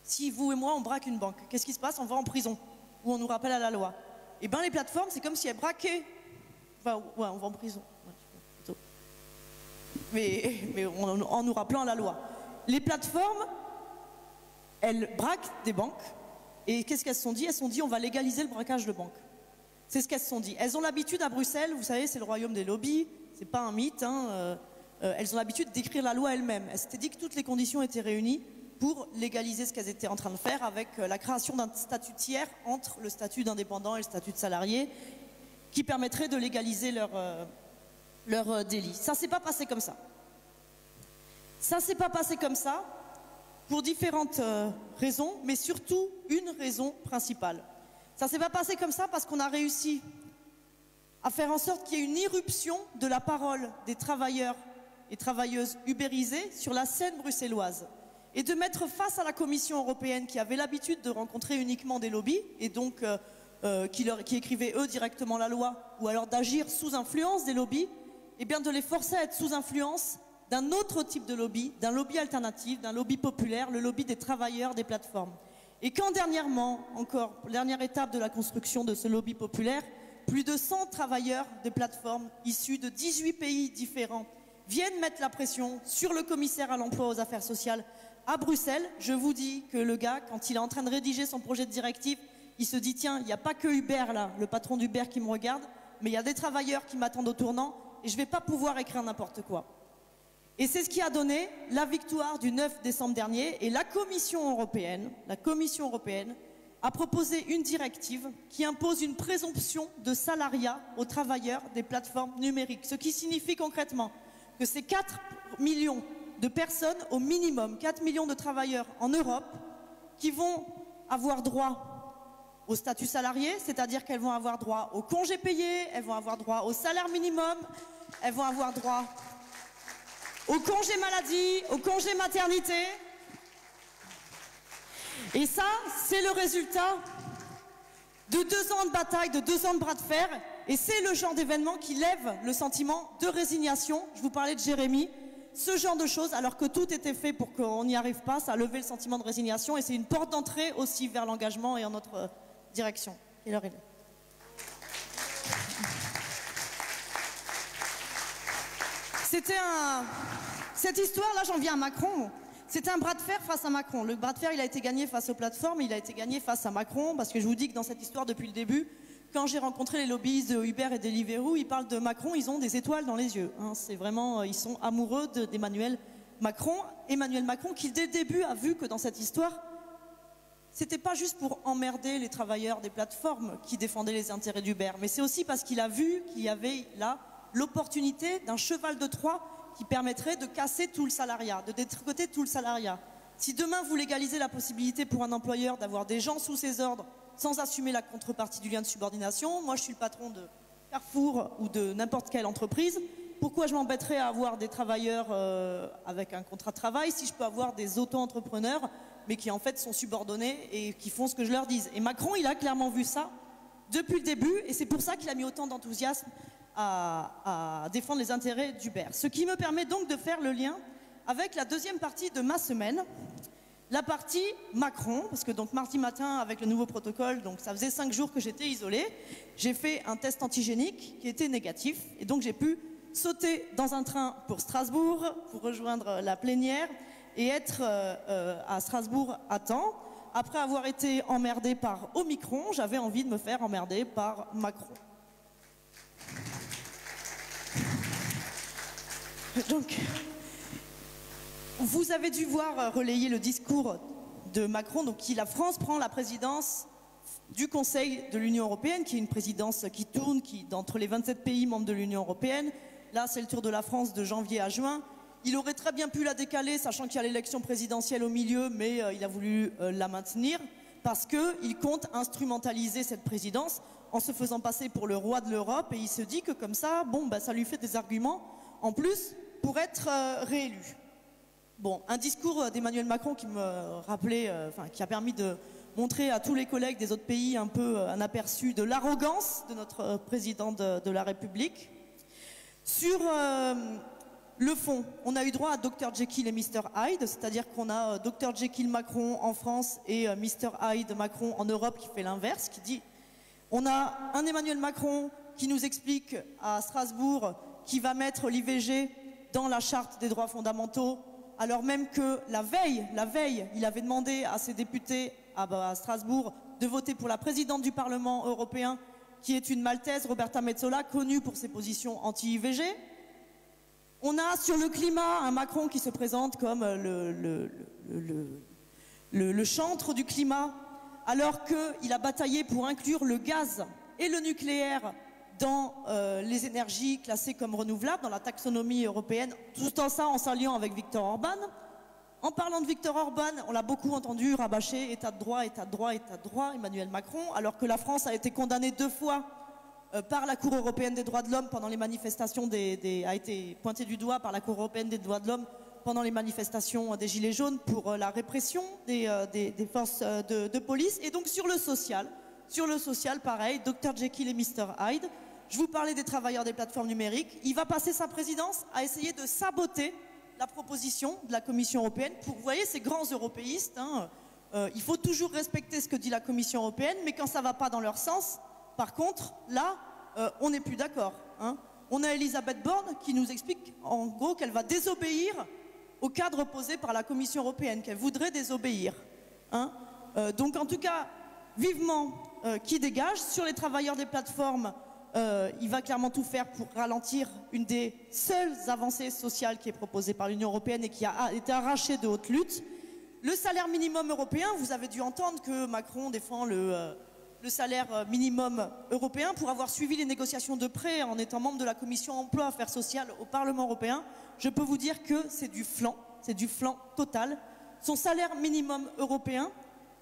Si vous et moi, on braque une banque, qu'est-ce qui se passe? On va en prison, ou on nous rappelle à la loi. Eh bien, les plateformes, c'est comme si elles braquaient. Ouais, on va en prison. Mais, en nous rappelant la loi. Les plateformes, elles braquent des banques. Et qu'est-ce qu'elles se sont dit? Elles se sont dit on va légaliser le braquage de banques. C'est ce qu'elles se sont dit. Elles ont l'habitude à Bruxelles, vous savez, c'est le royaume des lobbies, c'est pas un mythe. Hein, euh, euh, elles ont l'habitude d'écrire la loi elles-mêmes. Elles s'étaient dit que toutes les conditions étaient réunies pour légaliser ce qu'elles étaient en train de faire avec euh, la création d'un statut tiers entre le statut d'indépendant et le statut de salarié qui permettrait de légaliser leur, leur délit. Ça s'est pas passé comme ça. Ça s'est pas passé comme ça pour différentes raisons, mais surtout une raison principale. Ça s'est pas passé comme ça parce qu'on a réussi à faire en sorte qu'il y ait une irruption de la parole des travailleurs et travailleuses ubérisés sur la scène bruxelloise et de mettre face à la Commission européenne qui avait l'habitude de rencontrer uniquement des lobbies et donc euh, euh, qui, leur, qui, écrivaient eux directement la loi ou alors d'agir sous influence des lobbies, eh bien de les forcer à être sous influence d'un autre type de lobby, d'un lobby alternatif, d'un lobby populaire, le lobby des travailleurs des plateformes. Et quand dernièrement, encore, dernière étape de la construction de ce lobby populaire, plus de 100 travailleurs de plateformes issus de 18 pays différents viennent mettre la pression sur le commissaire à l'emploi aux affaires sociales à Bruxelles. Je vous dis que le gars, quand il est en train de rédiger son projet de directive, il se dit tiens, il n'y a pas que Hubert là, le patron d'Uber qui me regarde, mais il y a des travailleurs qui m'attendent au tournant et je ne vais pas pouvoir écrire n'importe quoi. Et c'est ce qui a donné la victoire du 9 décembre dernier. Et la Commission européenne, la Commission européenne a proposé une directive qui impose une présomption de salariat aux travailleurs des plateformes numériques. Ce qui signifie concrètement que ces 4 millions de personnes au minimum, 4 millions de travailleurs en Europe, qui vont avoir droit au statut salarié, c'est-à-dire qu'elles vont avoir droit au congé payé, elles vont avoir droit au salaire minimum, elles vont avoir droit au congé maladie, au congé maternité. Et ça, c'est le résultat de deux ans de bataille, de deux ans de bras de fer. Et c'est le genre d'événement qui lève le sentiment de résignation. Je vous parlais de Jérémy. Ce genre de choses, alors que tout était fait pour qu'on n'y arrive pas, ça a levé le sentiment de résignation et c'est une porte d'entrée aussi vers l'engagement et en notre direction. Et C'était un. Cette histoire-là, j'en viens à Macron. C'était un bras de fer face à Macron. Le bras de fer, il a été gagné face aux plateformes, il a été gagné face à Macron, parce que je vous dis que dans cette histoire, depuis le début, quand j'ai rencontré les lobbyistes de Uber et Deliveroo, ils parlent de Macron, ils ont des étoiles dans les yeux. Hein. C'est vraiment, euh, ils sont amoureux d'Emmanuel Macron. Emmanuel Macron, qui dès le début a vu que dans cette histoire, c'était pas juste pour emmerder les travailleurs des plateformes qui défendaient les intérêts d'Uber, mais c'est aussi parce qu'il a vu qu'il y avait là l'opportunité d'un cheval de Troie qui permettrait de casser tout le salariat, de détricoter tout le salariat. Si demain vous légalisez la possibilité pour un employeur d'avoir des gens sous ses ordres sans assumer la contrepartie du lien de subordination, moi je suis le patron de Carrefour ou de n'importe quelle entreprise, pourquoi je m'embêterais à avoir des travailleurs euh, avec un contrat de travail si je peux avoir des auto-entrepreneurs mais qui en fait sont subordonnés et qui font ce que je leur dis Et Macron, il a clairement vu ça depuis le début et c'est pour ça qu'il a mis autant d'enthousiasme à, défendre les intérêts d'Uber. Ce qui me permet donc de faire le lien avec la deuxième partie de ma semaine, la partie Macron, parce que donc mardi matin, avec le nouveau protocole, donc ça faisait cinq jours que j'étais isolée, j'ai fait un test antigénique qui était négatif, et donc j'ai pu sauter dans un train pour Strasbourg, pour rejoindre la plénière, et être euh, euh, à Strasbourg à temps. Après avoir été emmerdé par Omicron, j'avais envie de me faire emmerder par Macron. Donc, vous avez dû voir relayer le discours de Macron, donc qui la France prend la présidence du Conseil de l'Union européenne, qui est une présidence qui tourne, qui d'entre les 27 pays membres de l'Union européenne. Là, c'est le tour de la France de janvier à juin. Il aurait très bien pu la décaler, sachant qu'il y a l'élection présidentielle au milieu, mais euh, il a voulu euh, la maintenir parce qu'il compte instrumentaliser cette présidence en se faisant passer pour le roi de l'Europe et il se dit que comme ça, bon, bah, ça lui fait des arguments en plus pour être euh, réélu. Bon, un discours d'Emmanuel Macron qui me rappelait, euh, enfin, qui a permis de montrer à tous les collègues des autres pays un peu euh, un aperçu de l'arrogance de notre euh, président de, la République. Sur euh, le fond, on a eu droit à Dr Jekyll et Mr Hyde, c'est-à-dire qu'on a euh, Dr Jekyll Macron en France et euh, Mr Hyde Macron en Europe qui fait l'inverse, qui dit on a un Emmanuel Macron qui nous explique à Strasbourg qui va mettre l'IVG dans la charte des droits fondamentaux, alors même que la veille, la veille, il avait demandé à ses députés à, bah, Strasbourg de voter pour la présidente du Parlement européen, qui est une Maltaise, Roberta Metsola, connue pour ses positions anti-IVG. On a sur le climat un Macron qui se présente comme le chantre du climat, alors qu'il a bataillé pour inclure le gaz et le nucléaire dans euh, les énergies classées comme renouvelables, dans la taxonomie européenne, tout en ça en s'alliant avec Viktor Orban. En parlant de Viktor Orban, on l'a beaucoup entendu rabâcher État de droit, État de droit, État de droit, Emmanuel Macron, alors que la France a été condamnée deux fois euh, par la Cour européenne des droits de l'homme pendant les manifestations a été pointée du doigt par la Cour européenne des droits de l'homme pendant les manifestations des Gilets jaunes pour euh, la répression des, euh, forces euh, de, police. Et donc sur le social, sur le social, pareil, Dr Jekyll et Mr Hyde. Je vous parlais des travailleurs des plateformes numériques. Il va passer sa présidence à essayer de saboter la proposition de la Commission européenne. Vous voyez, ces grands européistes, hein, il faut toujours respecter ce que dit la Commission européenne, mais quand ça ne va pas dans leur sens, par contre, là, on n'est plus d'accord. hein. On a Elisabeth Borne qui nous explique en gros qu'elle va désobéir au cadre posé par la Commission européenne, qu'elle voudrait désobéir. hein. Euh, donc en tout cas, vivement euh, qui dégage. Sur les travailleurs des plateformes, euh, il va clairement tout faire pour ralentir une des seules avancées sociales qui est proposée par l'Union européenne et qui a été arrachée de haute lutte. Le salaire minimum européen, vous avez dû entendre que Macron défend le, le salaire euh, minimum européen pour avoir suivi les négociations de près en étant membre de la commission emploi affaires sociales au Parlement européen. Je peux vous dire que c'est du flanc, c'est du flanc total. Son salaire minimum européen,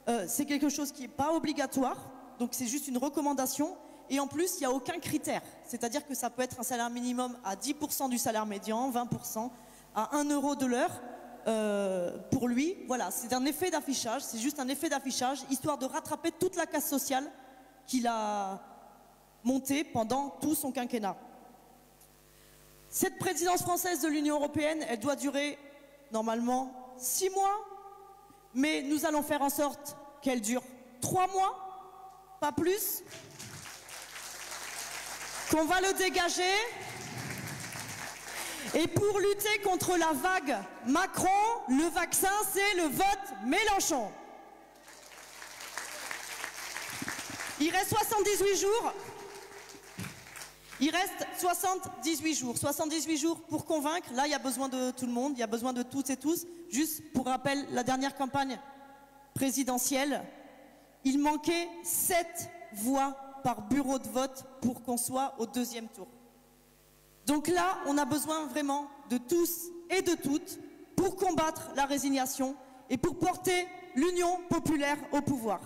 euh, c'est quelque chose qui n'est pas obligatoire, donc c'est juste une recommandation. Et en plus, il n'y a aucun critère. C'est-à-dire que ça peut être un salaire minimum à 10% du salaire médian, 20%, à 1 euro de l'heure. Euh, pour lui, voilà, c'est un effet d'affichage, c'est juste un effet d'affichage, histoire de rattraper toute la casse sociale qu'il a montée pendant tout son quinquennat. Cette présidence française de l'Union européenne, elle doit durer normalement six mois, mais nous allons faire en sorte qu'elle dure trois mois, pas plus, qu'on va le dégager. Et pour lutter contre la vague Macron, le vaccin, c'est le vote Mélenchon. Il reste 78 jours. Il reste 78 jours. 78 jours pour convaincre. Là, il y a besoin de tout le monde. Il y a besoin de toutes et tous. Juste pour rappel, la dernière campagne présidentielle, il manquait 7 voix par bureau de vote pour qu'on soit au deuxième tour. Donc là, on a besoin vraiment de tous et de toutes pour combattre la résignation et pour porter l'union populaire au pouvoir.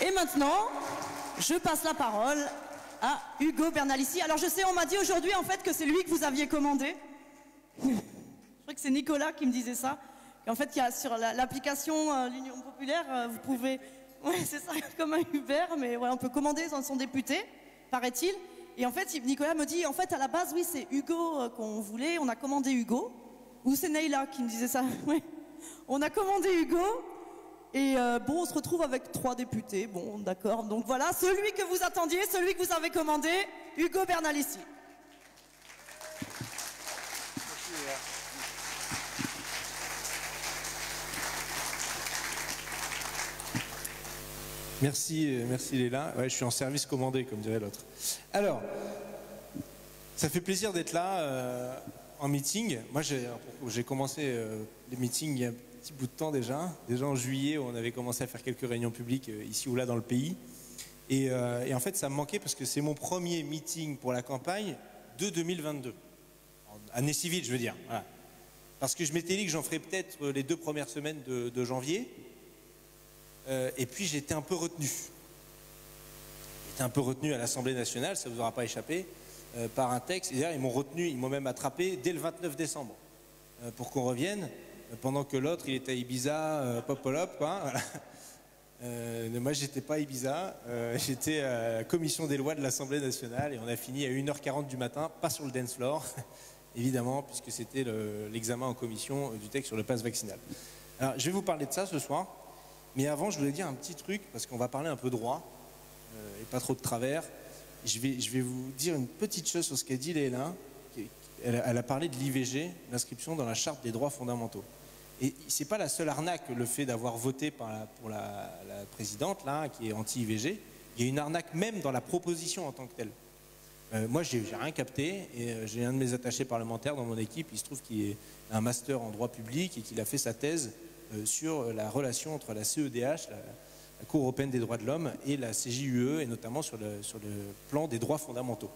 Et maintenant, je passe la parole à Hugo Bernalici. Alors je sais, on m'a dit aujourd'hui en fait que c'est lui que vous aviez commandé. je crois que c'est Nicolas qui me disait ça. En fait, il y a sur la- l'application euh, l'Union populaire, euh, vous pouvez, <laughs> ouais, c'est ça, <laughs> comme un Uber, mais on peut commander son député, paraît-il. Et en fait, Nicolas me dit, en fait, à la base, oui, c'est Hugo euh, qu'on voulait, on a commandé Hugo. Ou c'est Neila qui me disait ça. <laughs> On a commandé Hugo. Et bon, on se retrouve avec trois députés. Bon, d'accord. Donc voilà, celui que vous attendiez, celui que vous avez commandé, Hugo Bernalici. Merci, euh, merci Léla. Ouais, je suis en service commandé, comme dirait l'autre. Alors, ça fait plaisir d'être là euh, en meeting. Moi, j'ai commencé euh, les meetings il y a un petit bout de temps déjà. Déjà en juillet, on avait commencé à faire quelques réunions publiques ici ou là dans le pays. Et, en fait, ça me manquait parce que c'est mon premier meeting pour la campagne de 2022. En année civile, je veux dire. Parce que je m'étais dit que j'en ferais peut-être les deux premières semaines de janvier. Euh, et puis j'ai été un peu retenu. J'ai été un peu retenu à l'Assemblée nationale, ça ne vous aura pas échappé, euh, par un texte. Ils m'ont retenu, ils m'ont même attrapé dès le 29 décembre euh, pour qu'on revienne, pendant que l'autre, il était à Ibiza, Popolop, quoi. Voilà. Moi, j'étais pas à Ibiza, j'étais à la commission des lois de l'Assemblée nationale et on a fini à 1h40 du matin, pas sur le dance floor, <laughs> évidemment, puisque c'était l'examen en commission du texte sur le pass vaccinal. Alors, je vais vous parler de ça ce soir, mais avant, je voulais dire un petit truc, parce qu'on va parler un peu droit, euh, et pas trop de travers. Je vais, vous dire une petite chose sur ce qu'a dit Léla. Elle, a parlé de l'IVG, l'inscription dans la charte des droits fondamentaux. Et c'est pas la seule arnaque, le fait d'avoir voté pour la, présidente, là, qui est anti-IVG. Il y a une arnaque même dans la proposition en tant que telle. Euh, moi, j'ai rien capté, et euh, j'ai un de mes attachés parlementaires dans mon équipe, il se trouve qu'il a un master en droit public et qu'il a fait sa thèse sur la relation entre la CEDH, la, Cour européenne des droits de l'homme, et la CJUE, et notamment sur le, plan des droits fondamentaux.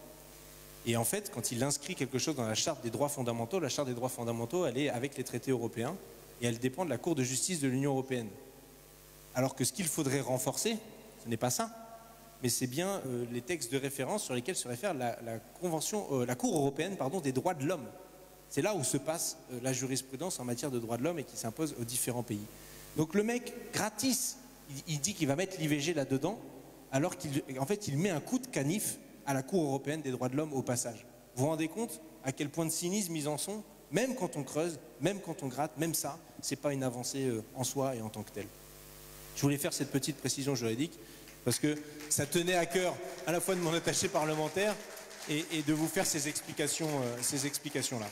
Et en fait, quand il inscrit quelque chose dans la charte des droits fondamentaux, la charte des droits fondamentaux, elle est avec les traités européens et elle dépend de la Cour de justice de l'Union européenne. Alors que ce qu'il faudrait renforcer, ce n'est pas ça, mais c'est bien euh, les textes de référence sur lesquels se réfère la, euh, Cour européenne des droits de l'homme. C'est là où se passe euh, la jurisprudence en matière de droits de l'homme et qui s'impose aux différents pays. Donc le mec, gratis, il, dit qu'il va mettre l'IVG là-dedans, alors qu'en fait il met un coup de canif à la Cour européenne des droits de l'homme au passage. Vous vous rendez compte à quel point de cynisme ils en sont même quand on creuse, même quand on gratte, même ça, ce n'est pas une avancée euh, en soi et en tant que telle. Je voulais faire cette petite précision juridique parce que ça tenait à cœur à la fois de mon attaché parlementaire et, de vous faire ces explications, euh, ces explications-là.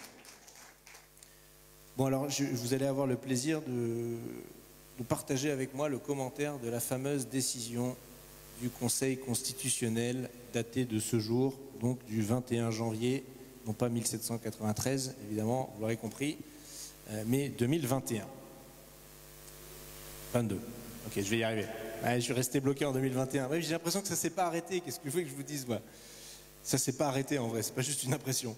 Bon alors, vous allez avoir le plaisir de, partager avec moi le commentaire de la fameuse décision du Conseil constitutionnel datée de ce jour, donc du 21 janvier non pas 1793, évidemment, vous l'aurez compris, euh, mais 2021. 22. Ok, je vais y arriver. je suis resté bloqué en 2021. j'ai l'impression que ça ne s'est pas arrêté. Qu'est-ce que je veux que je vous dise moi? Ça ne s'est pas arrêté en vrai, c'est pas juste une impression.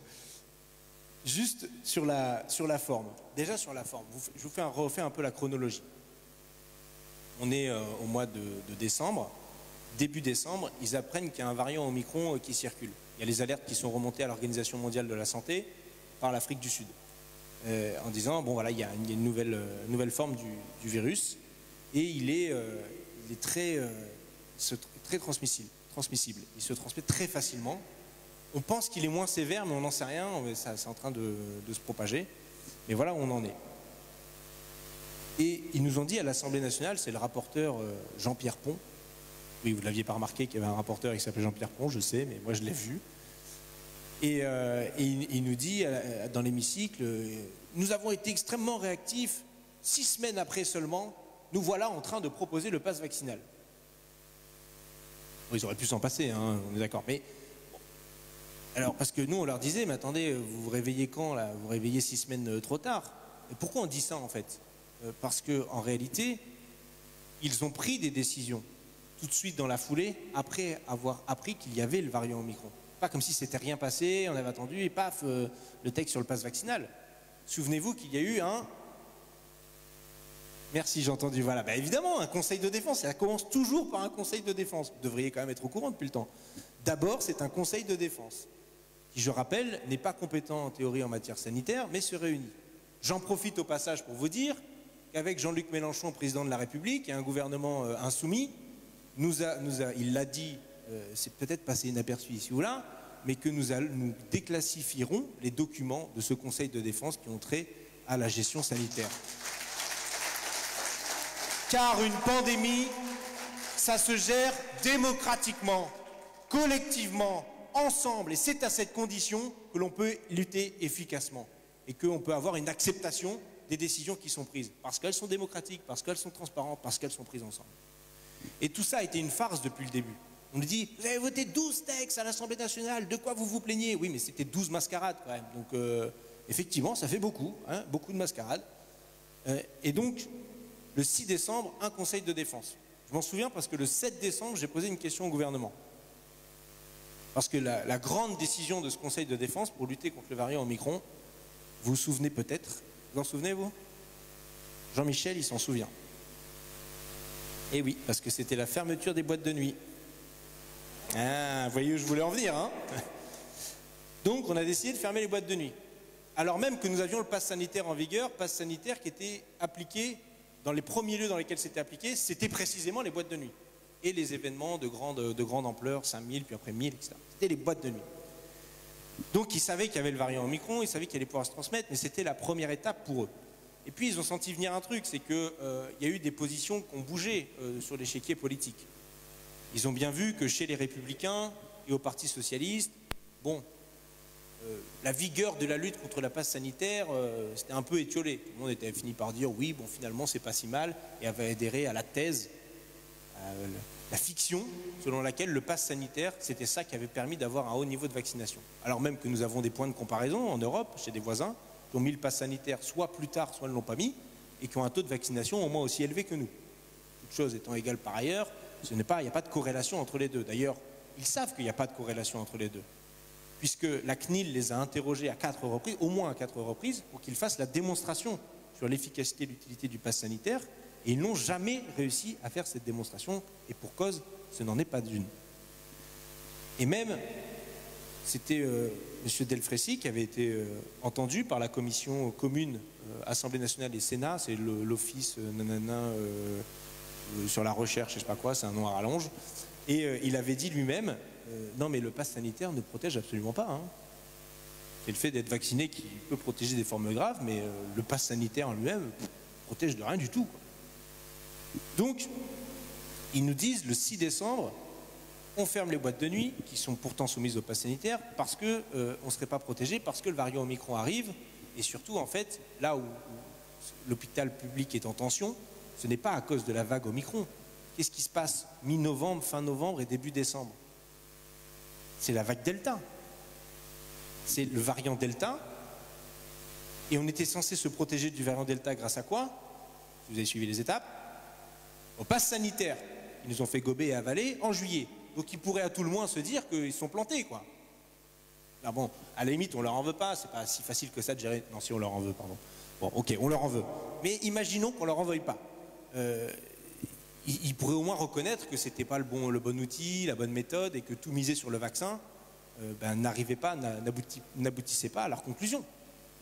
Juste sur la, forme. Déjà sur la forme, je vous fais un, refais un peu la chronologie. On est euh, au mois de, décembre. Début décembre, ils apprennent qu'il y a un variant Omicron euh, qui circule. Il y a les alertes qui sont remontées à l'Organisation mondiale de la santé par l'Afrique du Sud, euh, en disant bon voilà il y a une, nouvelle, forme du, virus et il est, très, transmissible. Il se transmet très facilement. On pense qu'il est moins sévère, mais on n'en sait rien. C'est en train de, se propager. Mais voilà où on en est. Et ils nous ont dit à l'Assemblée nationale, c'est le rapporteur Jean-Pierre Pont, oui, vous ne l'aviez pas remarqué qu'il y avait un rapporteur qui s'appelait Jean-Pierre Pont, je sais, mais moi je l'ai vu. Et, euh, il, nous dit euh, dans l'hémicycle, nous avons été extrêmement réactifs, six semaines après seulement, nous voilà en train de proposer le pass vaccinal. ils auraient pu s'en passer, hein, on est d'accord. Mais alors, parce que nous, on leur disait, mais attendez, vous vous réveillez quand là? Vous vous réveillez six semaines euh, trop tard. Et pourquoi on dit ça en fait? Parce qu'en réalité, ils ont pris des décisions tout de suite dans la foulée, après avoir appris qu'il y avait le variant Omicron. Pas comme si c'était rien passé, on avait attendu et paf, euh, le texte sur le passe vaccinal. Souvenez-vous qu'il y a eu un. Merci, j'ai entendu. Voilà, bah, évidemment, un conseil de défense. Ça commence toujours par un conseil de défense. Vous devriez quand même être au courant depuis le temps. D'abord, c'est un conseil de défense qui, je rappelle, n'est pas compétent en théorie en matière sanitaire, mais se réunit. J'en profite au passage pour vous dire qu'avec Jean-Luc Mélenchon, président de la République, et un gouvernement euh, insoumis, nous il l'a dit, euh, c'est peut-être passé inaperçu ici ou là, mais que nous déclassifierons les documents de ce Conseil de défense qui ont trait à la gestion sanitaire. Car une pandémie, ça se gère démocratiquement, collectivement, ensemble. Et c'est à cette condition que l'on peut lutter efficacement et qu'on peut avoir une acceptation des décisions qui sont prises. Parce qu'elles sont démocratiques, parce qu'elles sont transparentes, parce qu'elles sont prises ensemble. Et tout ça a été une farce depuis le début. On nous dit, vous avez voté 12 textes à l'Assemblée nationale, de quoi vous vous plaignez? Oui, mais c'était 12 mascarades quand même. Donc, euh, effectivement, ça fait beaucoup, hein, beaucoup de mascarades. Euh, et donc, le 6 décembre, un conseil de défense. Je m'en souviens parce que le 7 décembre, j'ai posé une question au gouvernement. Parce que la, grande décision de ce conseil de défense pour lutter contre le variant Omicron, vous vous souvenez peut-être Vous en souvenez, vous? Jean-Michel, il s'en souvient. Et oui, parce que c'était la fermeture des boîtes de nuit. Ah, voyez où je voulais en venir, hein? Donc on a décidé de fermer les boîtes de nuit. Alors même que nous avions le pass sanitaire en vigueur, pass sanitaire qui était appliqué dans les premiers lieux dans lesquels c'était appliqué, c'était précisément les boîtes de nuit. Et les événements de grande, de grande ampleur, 5000, puis après 1000, etc. C'était les boîtes de nuit. Donc ils savaient qu'il y avait le variant Omicron, ils savaient qu'il allait pouvoir se transmettre, mais c'était la première étape pour eux. Et puis ils ont senti venir un truc, c'est qu'il euh, y a eu des positions qui ont bougé euh, sur l'échiquier politique. Ils ont bien vu que chez les républicains et au Parti socialiste, bon, euh, la vigueur de la lutte contre la passe sanitaire, euh, c'était un peu étiolé. Tout le monde était fini par dire oui, bon, finalement, c'est pas si mal, et avait adhéré à la thèse, la fiction, selon laquelle le pass sanitaire, c'était ça qui avait permis d'avoir un haut niveau de vaccination. Alors même que nous avons des points de comparaison en Europe, chez des voisins, qui ont mis le pass sanitaire soit plus tard, soit ne l'ont pas mis, et qui ont un taux de vaccination au moins aussi élevé que nous. Toutes choses étant égales par ailleurs, ce n'est pas, il n'y a pas de corrélation entre les deux. D'ailleurs, ils savent qu'il n'y a pas de corrélation entre les deux, puisque la CNIL les a interrogés à quatre reprises, au moins à quatre reprises, pour qu'ils fassent la démonstration sur l'efficacité et l'utilité du pass sanitaire, et ils n'ont jamais réussi à faire cette démonstration, et pour cause, ce n'en est pas d'une. Et même, c'était euh, M. Delfrécy qui avait été euh, entendu par la commission commune euh, Assemblée nationale et Sénat, c'est l'office nanana, sur la recherche, je sais pas quoi, c'est un nom à rallonge. Et il avait dit lui-même, non mais le pass sanitaire ne protège absolument pas. hein. C'est le fait d'être vacciné qui peut protéger des formes graves, mais le pass sanitaire en lui-même protège de rien du tout. Donc, ils nous disent le 6 décembre, on ferme les boîtes de nuit, qui sont pourtant soumises au pass sanitaire, parce qu'on ne serait pas protégé, parce que le variant Omicron arrive, et surtout, en fait, là où, l'hôpital public est en tension, ce n'est pas à cause de la vague Omicron. Qu'est-ce qui se passe mi-novembre, fin novembre et début décembre? C'est la vague Delta. C'est le variant Delta. Et on était censé se protéger du variant Delta grâce à quoi? Vous avez suivi les étapes, au pass sanitaire. Ils nous ont fait gober et avaler en juillet. Donc ils pourraient à tout le moins se dire qu'ils sont plantés, quoi. Ah bon, à la limite, on leur en veut pas, c'est pas si facile que ça de gérer. Non, si on leur en veut, pardon. Bon, ok, on leur en veut. Mais imaginons qu'on leur en veuille pas. Euh, ils, pourraient au moins reconnaître que c'était pas le bon, le bon outil, la bonne méthode, et que tout miser sur le vaccin euh, ben, n'arrivait pas, n'a- n'abouti- n'aboutissait pas à leur conclusion.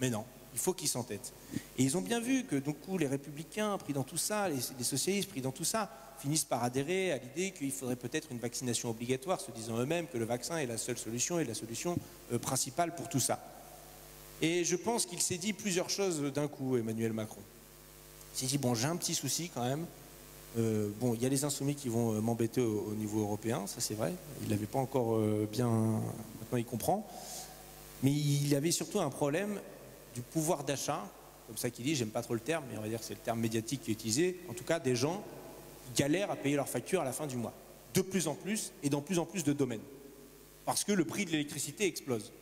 Mais non, il faut qu'ils s'entêtent. Et ils ont bien vu que, du coup, les républicains, pris dans tout ça, les, socialistes, pris dans tout ça, finissent par adhérer à l'idée qu'il faudrait peut-être une vaccination obligatoire, se disant eux-mêmes que le vaccin est la seule solution et la solution euh, principale pour tout ça. Et je pense qu'il s'est dit plusieurs choses d'un coup, Emmanuel Macron. Il s'est dit, bon, j'ai un petit souci quand même. Euh, bon, il y a les insoumis qui vont euh, m'embêter au, au niveau européen, ça c'est vrai. Il l'avait pas encore bien. Maintenant, il comprend. Mais il avait surtout un problème du pouvoir d'achat, comme ça qu'il dit, j'aime pas trop le terme, mais on va dire que c'est le terme médiatique qui est utilisé. En tout cas, des gens galèrent à payer leurs factures à la fin du mois. De plus en plus et dans plus en plus de domaines. Parce que le prix de l'électricité explose.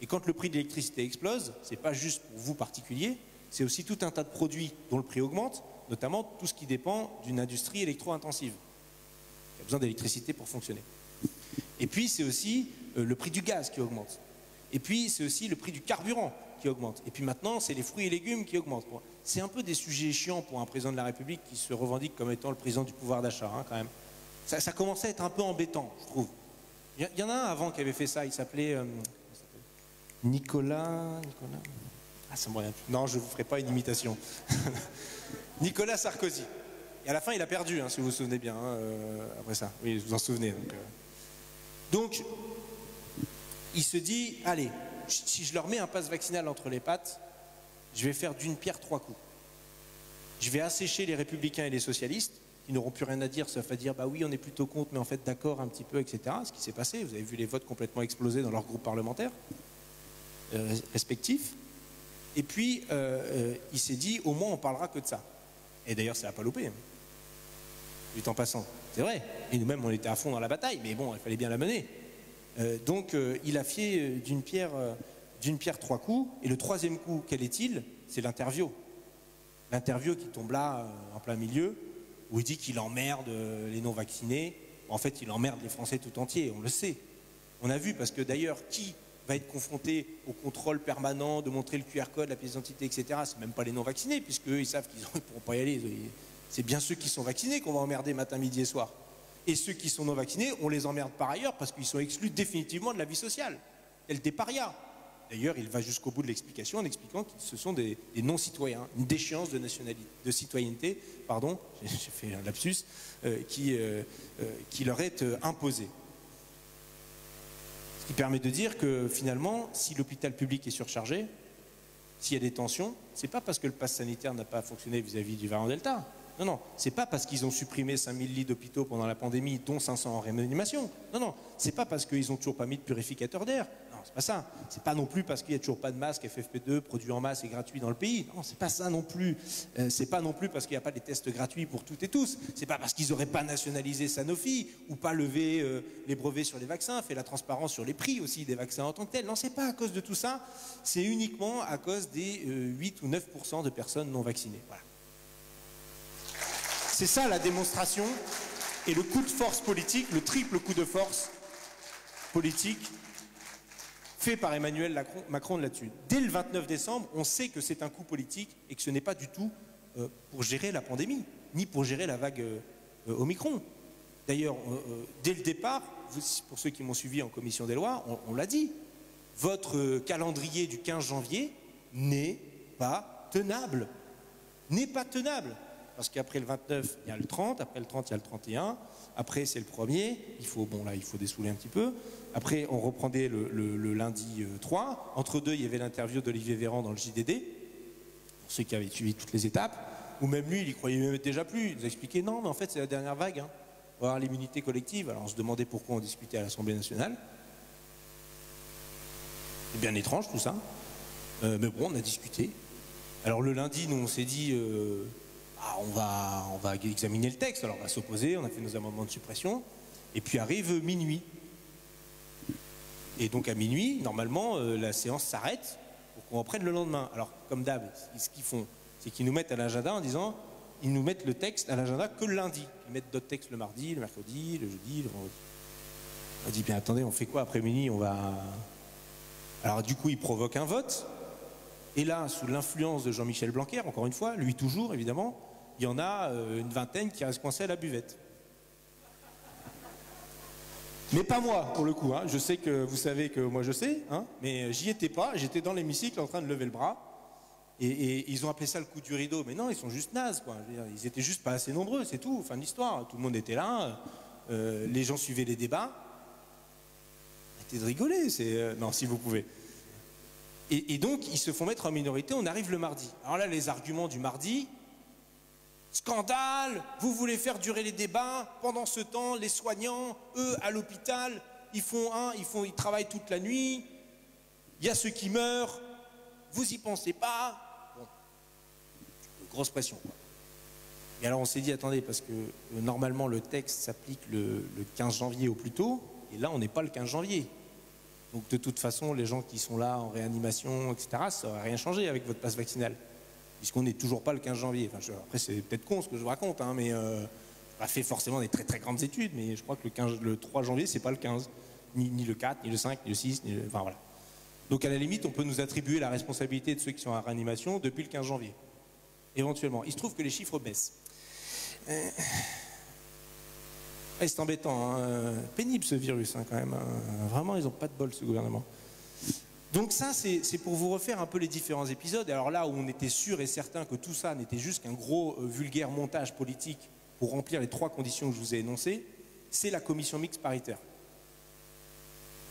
Et quand le prix de l'électricité explose, c'est pas juste pour vous particulier, c'est aussi tout un tas de produits dont le prix augmente, notamment tout ce qui dépend d'une industrie électro-intensive. Il a besoin d'électricité pour fonctionner. Et puis c'est aussi euh, le prix du gaz qui augmente. Et puis c'est aussi le prix du carburant qui augmente. Et puis maintenant, c'est les fruits et légumes qui augmentent. Bon, c'est un peu des sujets chiants pour un président de la République qui se revendique comme étant le président du pouvoir d'achat, hein, quand même. Ça, ça commençait à être un peu embêtant, je trouve. Il y, en a un avant qui avait fait ça, il s'appelait euh, Nicolas. Nicolas. Ah, ça me revient plus. Non, je ne vous ferai pas une imitation. <laughs> Nicolas Sarkozy. Et à la fin, il a perdu, hein, si vous vous souvenez bien, hein, euh, après ça. Oui, vous vous en souvenez. Donc, euh. Donc, il se dit, allez, si je leur mets un passe vaccinal entre les pattes, je vais faire d'une pierre trois coups. Je vais assécher les républicains et les socialistes, qui n'auront plus rien à dire, sauf à dire, bah oui, on est plutôt contre, mais en fait d'accord un petit peu, etc. Ce qui s'est passé, vous avez vu les votes complètement exploser dans leur groupe parlementaire euh, respectifs. Et puis, euh, euh, il s'est dit, au moins on parlera que de ça. Et d'ailleurs, ça n'a pas loupé. Hein. Du temps passant. C'est vrai. Et nous-mêmes, on était à fond dans la bataille, mais bon, il fallait bien la mener. Euh, donc, euh, il a fait euh, d'une pierre, d'une pierre trois coups. Et le troisième coup, quel est-il? C'est l'interview. L'interview qui tombe là, en plein milieu, où il dit qu'il emmerde les non-vaccinés. En fait, il emmerde les Français tout entiers, on le sait. On a vu, parce que d'ailleurs, qui va être confronté au contrôle permanent de montrer le QR code, la pièce d'identité, etc. C'est même pas les non-vaccinés, puisqu'eux, ils savent qu'ils ne <laughs> pourront pas y aller. C'est bien ceux qui sont vaccinés qu'on va emmerder matin, midi et soir. Et ceux qui sont non vaccinés, on les emmerde par ailleurs parce qu'ils sont exclus définitivement de la vie sociale. Tels des. D'ailleurs, il va jusqu'au bout de l'explication en expliquant que ce sont des, non-citoyens, une déchéance de, nationalité, de citoyenneté, pardon, <laughs> j'ai fait un lapsus, euh, qui, euh, euh, qui leur est imposée. Ce qui permet de dire que finalement, si l'hôpital public est surchargé, s'il y a des tensions, c'est pas parce que le pass sanitaire n'a pas fonctionné vis-à-vis du variant Delta. Non, non, c'est pas parce qu'ils ont supprimé 5000 lits d'hôpitaux pendant la pandémie, dont 500 en réanimation. Non, non, c'est pas parce qu'ils ont toujours pas mis de purificateur d'air. Non, c'est pas ça. C'est pas non plus parce qu'il y a toujours pas de masques FFP2 produits en masse et gratuits dans le pays. Non, c'est pas ça non plus. Euh, c'est pas non plus parce qu'il n'y a pas des tests gratuits pour toutes et tous. C'est pas parce qu'ils auraient pas nationalisé Sanofi ou pas levé euh, les brevets sur les vaccins, fait la transparence sur les prix aussi des vaccins en tant que tels. Non, c'est pas à cause de tout ça. C'est uniquement à cause des 8 euh, ou 9 de personnes non vaccinées. C'est ça la démonstration et le coup de force politique, le triple coup de force politique fait par Emmanuel Macron là-dessus. Dès le 29 décembre, on sait que c'est un coup politique et que ce n'est pas du tout euh, pour gérer la pandémie, ni pour gérer la vague euh, Omicron. D'ailleurs, euh, dès le départ, pour ceux qui m'ont suivi en commission des lois, on l'a dit, votre calendrier du 15 janvier n'est pas tenable. N'est pas tenable parce qu'après le 29, il y a le 30, après le 30, il y a le 31, après c'est le premier, il faut, bon là, il faut dessouler un petit peu, après on reprendait le, lundi 3, euh, entre deux, il y avait l'interview d'Olivier Véran dans le JDD, pour ceux qui avaient suivi toutes les étapes, ou même lui, il y croyait même déjà plus, il nous a expliqué, non, mais en fait c'est la dernière vague, hein. on va avoir l'immunité collective, alors on se demandait pourquoi on discutait à l'Assemblée nationale, c'est bien étrange tout ça, euh, mais bon, on a discuté. Alors le lundi, nous on s'est dit... Euh, ah, on, va, examiner le texte, alors on va s'opposer, on a fait nos amendements de suppression, et puis arrive minuit. Et donc à minuit, normalement, euh, la séance s'arrête pour qu'on reprenne le lendemain. Alors, comme d'hab, ce qu'ils font, c'est qu'ils nous mettent à l'agenda en disant, ils nous mettent le texte à l'agenda que le lundi. Ils mettent d'autres textes le mardi, le mercredi, le jeudi, le vendredi. On dit, bien attendez, on fait quoi après minuit On va... Alors du coup, ils provoquent un vote. Et là, sous l'influence de Jean-Michel Blanquer, encore une fois, lui toujours, évidemment, il y en a euh, une vingtaine qui restent coincés à la buvette. Mais pas moi, pour le coup. Hein. Je sais que vous savez que moi je sais, hein. mais j'y étais pas. J'étais dans l'hémicycle en train de lever le bras. Et, ils ont appelé ça le coup du rideau. Mais non, ils sont juste nazes. Ils étaient juste pas assez nombreux, c'est tout. Fin d'histoire. Tout le monde était là. Euh, les gens suivaient les débats. Arrêtez de rigoler. Euh, non, si vous pouvez. Et, et donc, ils se font mettre en minorité. On arrive le mardi. Alors là, les arguments du mardi, Scandale, vous voulez faire durer les débats. Pendant ce temps, les soignants, eux, à l'hôpital, ils font un, ils font, ils travaillent toute la nuit. Il y a ceux qui meurent. Vous y pensez pas? Bon, grosse pression. Et alors on s'est dit, attendez, parce que euh, normalement le texte s'applique le, le 15 janvier au plus tôt, et là on n'est pas le 15 janvier. Donc de toute façon, les gens qui sont là en réanimation, etc., ça n'aurait rien changé avec votre passe vaccinale puisqu'on n'est toujours pas le 15 janvier. Enfin, après, c'est peut-être con ce que je vous raconte, hein, mais euh, on a fait forcément des très très grandes études, mais je crois que le, 15, le 3 janvier, c'est pas le 15, ni, le 4, ni le 5, ni le 6, ni enfin voilà. Donc à la limite, on peut nous attribuer la responsabilité de ceux qui sont en réanimation depuis le 15 janvier, éventuellement. Il se trouve que les chiffres baissent. Euh, c'est embêtant, hein. pénible ce virus hein, quand même. Hein. Vraiment, ils n'ont pas de bol ce gouvernement. Donc ça, c'est pour vous refaire un peu les différents épisodes. Alors là où on était sûr et certain que tout ça n'était juste qu'un gros euh, vulgaire montage politique pour remplir les trois conditions que je vous ai énoncées, c'est la commission mixte paritaire.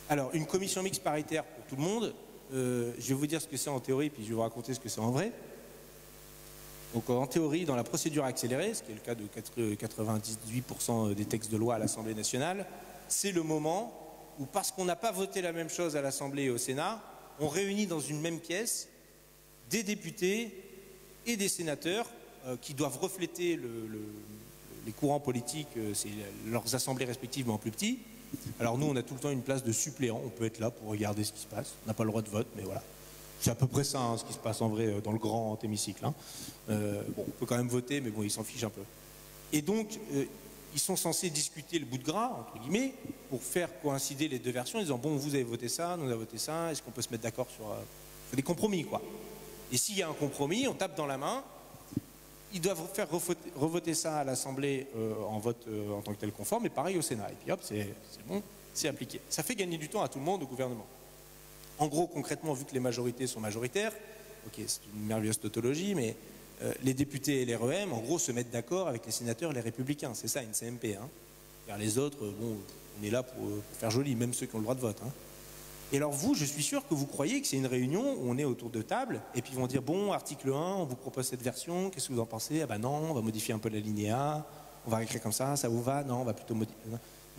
Alors, une commission mixte paritaire pour tout le monde, euh, je vais vous dire ce que c'est en théorie, puis je vais vous raconter ce que c'est en vrai. Donc en théorie, dans la procédure accélérée, ce qui est le cas de 98% des textes de loi à l'Assemblée nationale, c'est le moment où parce qu'on n'a pas voté la même chose à l'Assemblée et au Sénat, on réunit dans une même pièce des députés et des sénateurs euh, qui doivent refléter les courants politiques, euh, c'est leurs assemblées respectives mais en plus petit. Alors nous, on a tout le temps une place de suppléant, on peut être là pour regarder ce qui se passe. On n'a pas le droit de vote, mais voilà. C'est à peu près ça, hein, ce qui se passe en vrai euh, dans le grand hémicycle. Hein. bon, on peut quand même voter, mais bon, ils s'en fichent un peu. Et donc, ils sont censés discuter le bout de gras, entre guillemets, pour faire coïncider les deux versions, en disant bon, vous avez voté ça, nous avons voté ça, est-ce qu'on peut se mettre d'accord sur euh, des compromis, quoi. Et s'il y a un compromis, on tape dans la main, ils doivent faire revoter, ça à l'Assemblée euh, en vote euh, en tant que tel conforme, et pareil au Sénat. Et puis hop, c'est bon, c'est appliqué. Ça fait gagner du temps à tout le monde, au gouvernement. En gros, concrètement, vu que les majorités sont majoritaires, ok, c'est une merveilleuse tautologie, mais euh, les députés et les REM, en gros, se mettent d'accord avec les sénateurs et les républicains. C'est ça, une CMP. Hein. Car les autres, euh, bon, on est là pour, euh, pour faire joli, même ceux qui ont le droit de vote. hein. Et alors vous, je suis sûr que vous croyez que c'est une réunion où on est autour de table et puis ils vont dire bon, article 1, on vous propose cette version, qu'est-ce que vous en pensez? Ah ben non, on va modifier un peu la linéa, on va réécrire comme ça, ça vous va? Non, on va plutôt modifier.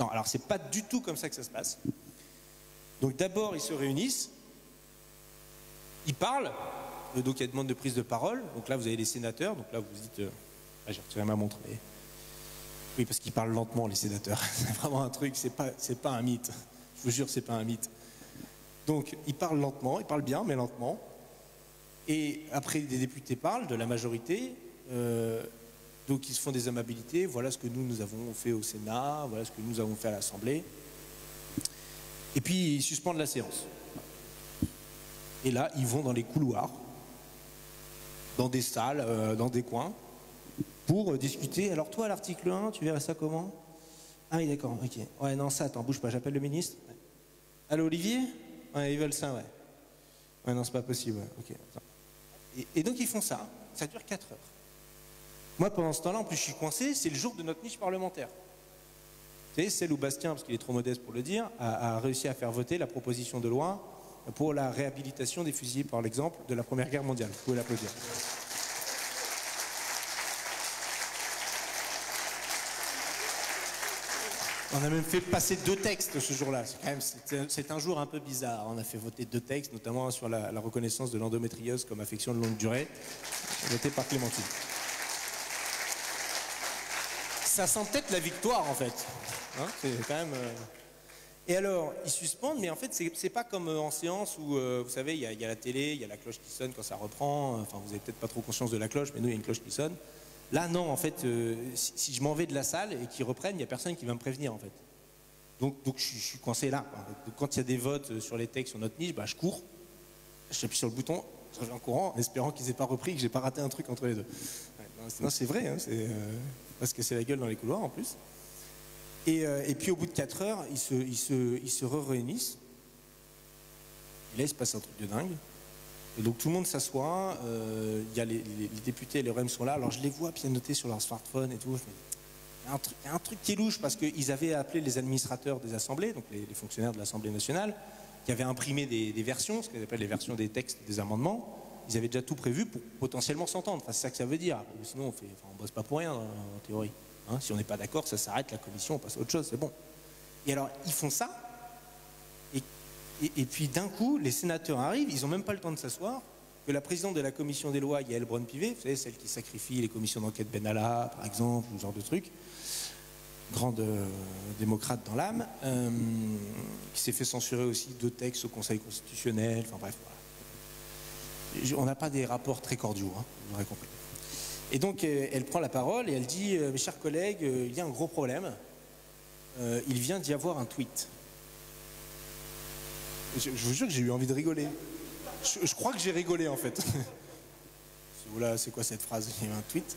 Non, alors c'est pas du tout comme ça que ça se passe. Donc d'abord, ils se réunissent, ils parlent, donc il y a demande de prise de parole. Donc là, vous avez les sénateurs, donc là vous dites, euh, ah, j'ai retiré ma montre, oui, parce qu'ils parlent lentement, les sénateurs. <laughs> C'est vraiment un truc, c'est pas, pas un mythe. Je vous jure, c'est pas un mythe. Donc, ils parlent lentement, ils parlent bien, mais lentement. Et après, des députés parlent, de la majorité. euh, donc, ils se font des amabilités. Voilà ce que nous, nous avons fait au Sénat, voilà ce que nous avons fait à l'Assemblée. Et puis, ils suspendent la séance. Et là, ils vont dans les couloirs, dans des salles, euh, dans des coins, pour euh, discuter. Alors, toi, l'article 1, tu verrais ça comment? Ah oui, d'accord, ok. Ouais, non, ça, attends, bouge pas, j'appelle le ministre. Allô, Olivier? Ouais, ils veulent ça, ouais. Ouais, non, c'est pas possible, ouais. ok. Et, donc, ils font ça. Ça dure 4 heures. Moi, pendant ce temps-là, en plus, je suis coincé, c'est le jour de notre niche parlementaire. Savez, celle où Bastien, parce qu'il est trop modeste pour le dire, a réussi à faire voter la proposition de loi pour la réhabilitation des fusillés par l'exemple de la Première Guerre mondiale. Vous pouvez l'applaudir. On a même fait passer deux textes ce jour-là. C'est un jour un peu bizarre. On a fait voter deux textes, notamment sur la, la reconnaissance de l'endométriose comme affection de longue durée, voté par Clémentine. Ça sent peut-être la victoire en fait. Hein, c'est quand même. euh, Et alors, ils suspendent, mais en fait, c'est pas comme euh, en séance où, euh, vous savez, il y, a- la télé, il y a la cloche qui sonne quand ça reprend. Enfin, vous avez peut-être pas trop conscience de la cloche, mais nous, il y a une cloche qui sonne. Là, non, en fait, euh, si, je m'en vais de la salle et qu'ils reprennent, il n'y a personne qui va me prévenir, en fait. Donc, donc je, suis- coincé là. Donc, quand il y a des votes sur les textes sur notre niche, bah, je cours, j'appuie sur le bouton, je reviens en courant, en espérant qu'ils aient pas repris, que j'ai pas raté un truc entre les deux. Non, c'est- vrai, hein, parce que c'est la gueule dans les couloirs en plus. Et, euh, et puis au bout de 4 heures, ils se, réunissent. Et là, il se passe un truc de dingue. Et donc tout le monde s'assoit, euh, y a les, députés et les REM sont là, alors je les vois pianoter sur leur smartphone et tout. Il y a un truc- qui est louche parce qu'ils avaient appelé les administrateurs des assemblées, donc les, fonctionnaires de l'Assemblée nationale, qui avaient imprimé des, versions, ce qu'ils appellent les versions des textes des amendements. Ils avaient déjà tout prévu pour potentiellement s'entendre. C'est ça que ça veut dire. Sinon, on on bosse pas pour rien en, en théorie. Hein, si on n'est pas d'accord, ça s'arrête, la commission, on passe à autre chose, c'est bon. Et alors, ils font ça, et, puis d'un coup, les sénateurs arrivent, ils n'ont même pas le temps de s'asseoir, que la présidente de la commission des lois, Yael Braun-Pivet, vous savez, celle qui sacrifie les commissions d'enquête Benalla, par exemple, ou ce genre de truc, grande euh, démocrate dans l'âme, euh, qui s'est fait censurer aussi deux textes au Conseil constitutionnel, enfin bref, voilà. On n'a pas des rapports très cordiaux, vous l'aurez compris. Et donc, euh, elle prend la parole et elle dit euh, Mes chers collègues, euh, il y a un gros problème. Il vient d'y avoir un tweet. Je, vous jure que j'ai eu envie de rigoler. Je, crois que j'ai rigolé en fait. <laughs> C'est quoi cette phrase? Il y a un tweet?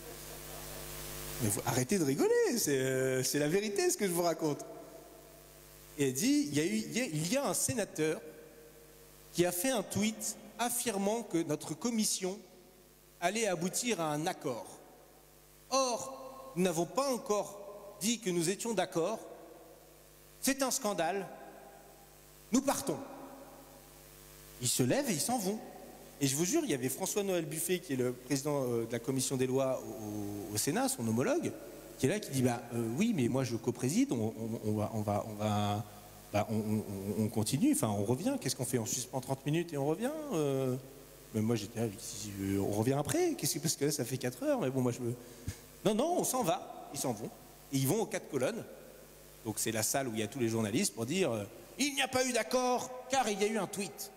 Mais vous- arrêtez de rigoler, c'est la vérité ce que je vous raconte. Et elle dit il y, a eu, il y a un sénateur qui a fait un tweet affirmant que notre commission allait aboutir à un accord. Or, nous n'avons pas encore dit que nous étions d'accord. C'est un scandale. Nous partons. Ils se lèvent et ils s'en vont. Et je vous jure, il y avait François-Noël Buffet, qui est le président euh, de la commission des lois au, Sénat, son homologue, qui est là, qui dit bah, euh, Oui, mais moi je co-préside, on, va. On va, on va bah, on continue, enfin on revient. Qu'est-ce qu'on fait? On suspend 30 minutes et on revient euh, Mais moi j'étais euh, on revient après. Que parce que là ça fait 4 heures, mais bon moi je veux. Non, non, on s'en va. Ils s'en vont. Et ils vont aux quatre colonnes. Donc c'est la salle où il y a tous les journalistes pour dire euh, il n'y a pas eu d'accord car il y a eu un tweet.